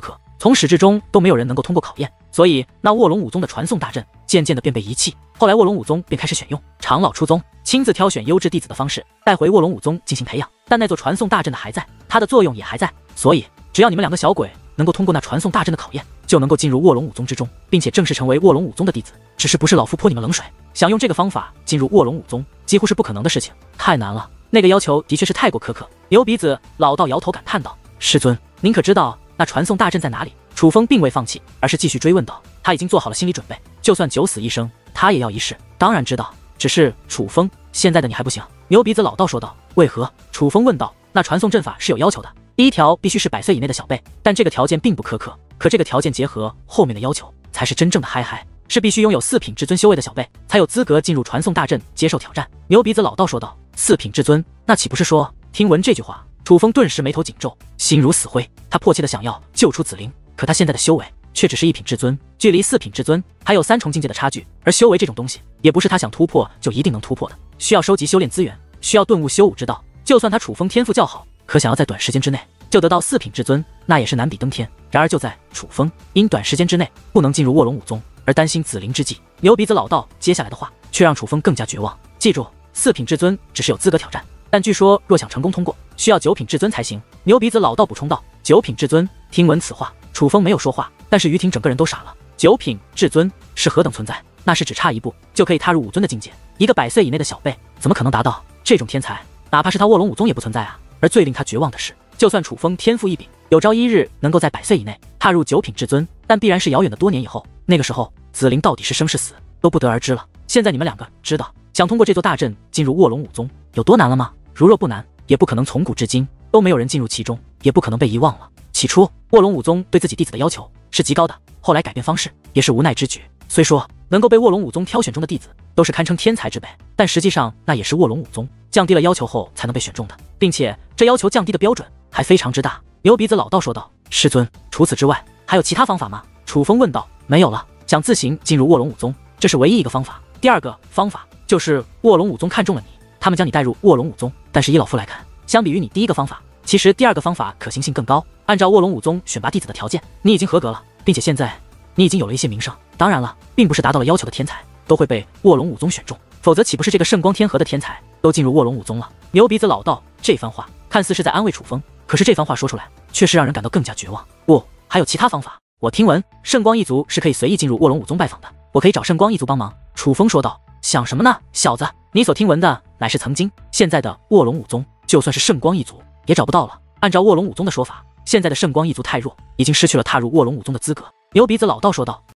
刻，从始至终都没有人能够通过考验，所以那卧龙武宗的传送大阵渐渐的便被遗弃。后来卧龙武宗便开始选用长老出宗，亲自挑选优质弟子的方式带回卧龙武宗进行培养。但那座传送大阵的还在，它的作用也还在。所以，只要你们两个小鬼能够通过那传送大阵的考验，就能够进入卧龙武宗之中，并且正式成为卧龙武宗的弟子。只是不是老夫泼你们冷水，想用这个方法进入卧龙武宗，几乎是不可能的事情，太难了。那个要求的确是太过苛刻。牛鼻子老道摇头感叹道：“师尊，您可知道那传送大阵在哪里？”楚风并未放弃，而是继续追问道：“他已经做好了心理准备，就算九死一生，他也要一试。当然知道，只是楚风，现在的你还不行。”牛鼻子老道说道：“为何？”楚风问道：“那传送阵法是有要求的。”第一条必须是百岁以内的小辈，但这个条件并不苛刻。可这个条件结合后面的要求，才是真正的嗨嗨，是必须拥有四品至尊修为的小辈，才有资格进入传送大阵接受挑战。牛鼻子老道说道：“四品至尊，那岂不是说？”听闻这句话，楚风顿时眉头紧皱，心如死灰。他迫切的想要救出紫菱，可他现在的修为却只是一品至尊，距离四品至尊还有三重境界的差距。而修为这种东西，也不是他想突破就一定能突破的，需要收集修炼资源，需要顿悟修武之道。就算他楚风天赋较好。可想要在短时间之内就得到四品至尊，那也是难比登天。然而就在楚风因短时间之内不能进入卧龙武宗而担心紫菱之际，牛鼻子老道接下来的话却让楚风更加绝望。记住，四品至尊只是有资格挑战，但据说若想成功通过，需要九品至尊才行。牛鼻子老道补充道：“九品至尊。”听闻此话，楚风没有说话，但是于婷整个人都傻了。九品至尊是何等存在？那是只差一步就可以踏入武尊的境界。一个百岁以内的小辈，怎么可能达到这种天才？哪怕是他卧龙武宗也不存在啊！而最令他绝望的是，就算楚风天赋异禀，有朝一日能够在百岁以内踏入九品至尊，但必然是遥远的多年以后。那个时候，紫菱到底是生是死都不得而知了。现在你们两个知道想通过这座大阵进入卧龙武宗有多难了吗？如若不难，也不可能从古至今都没有人进入其中，也不可能被遗忘了。起初，卧龙武宗对自己弟子的要求是极高的，后来改变方式也是无奈之举。虽说能够被卧龙武宗挑选中的弟子都是堪称天才之辈，但实际上那也是卧龙武宗降低了要求后才能被选中的，并且这要求降低的标准还非常之大。牛鼻子老道说道：“师尊，除此之外还有其他方法吗？”楚风问道。“没有了，想自行进入卧龙武宗，这是唯一一个方法。第二个方法就是卧龙武宗看中了你，他们将你带入卧龙武宗。但是以老夫来看，相比于你第一个方法，其实第二个方法可行性更高。按照卧龙武宗选拔弟子的条件，你已经合格了，并且现在你已经有了一些名声。当然了，并不是达到了要求的天才都会被卧龙武宗选中。”否则岂不是这个圣光天河的天才都进入卧龙武宗了？牛鼻子老道这番话看似是在安慰楚风，可是这番话说出来，却是让人感到更加绝望。不，还有其他方法。我听闻圣光一族是可以随意进入卧龙武宗拜访的，我可以找圣光一族帮忙。楚风说道。想什么呢，小子？你所听闻的乃是曾经、现在的卧龙武宗，就算是圣光一族也找不到了。按照卧龙武宗的说法，现在的圣光一族太弱，已经失去了踏入卧龙武宗的资格。牛鼻子老道说道。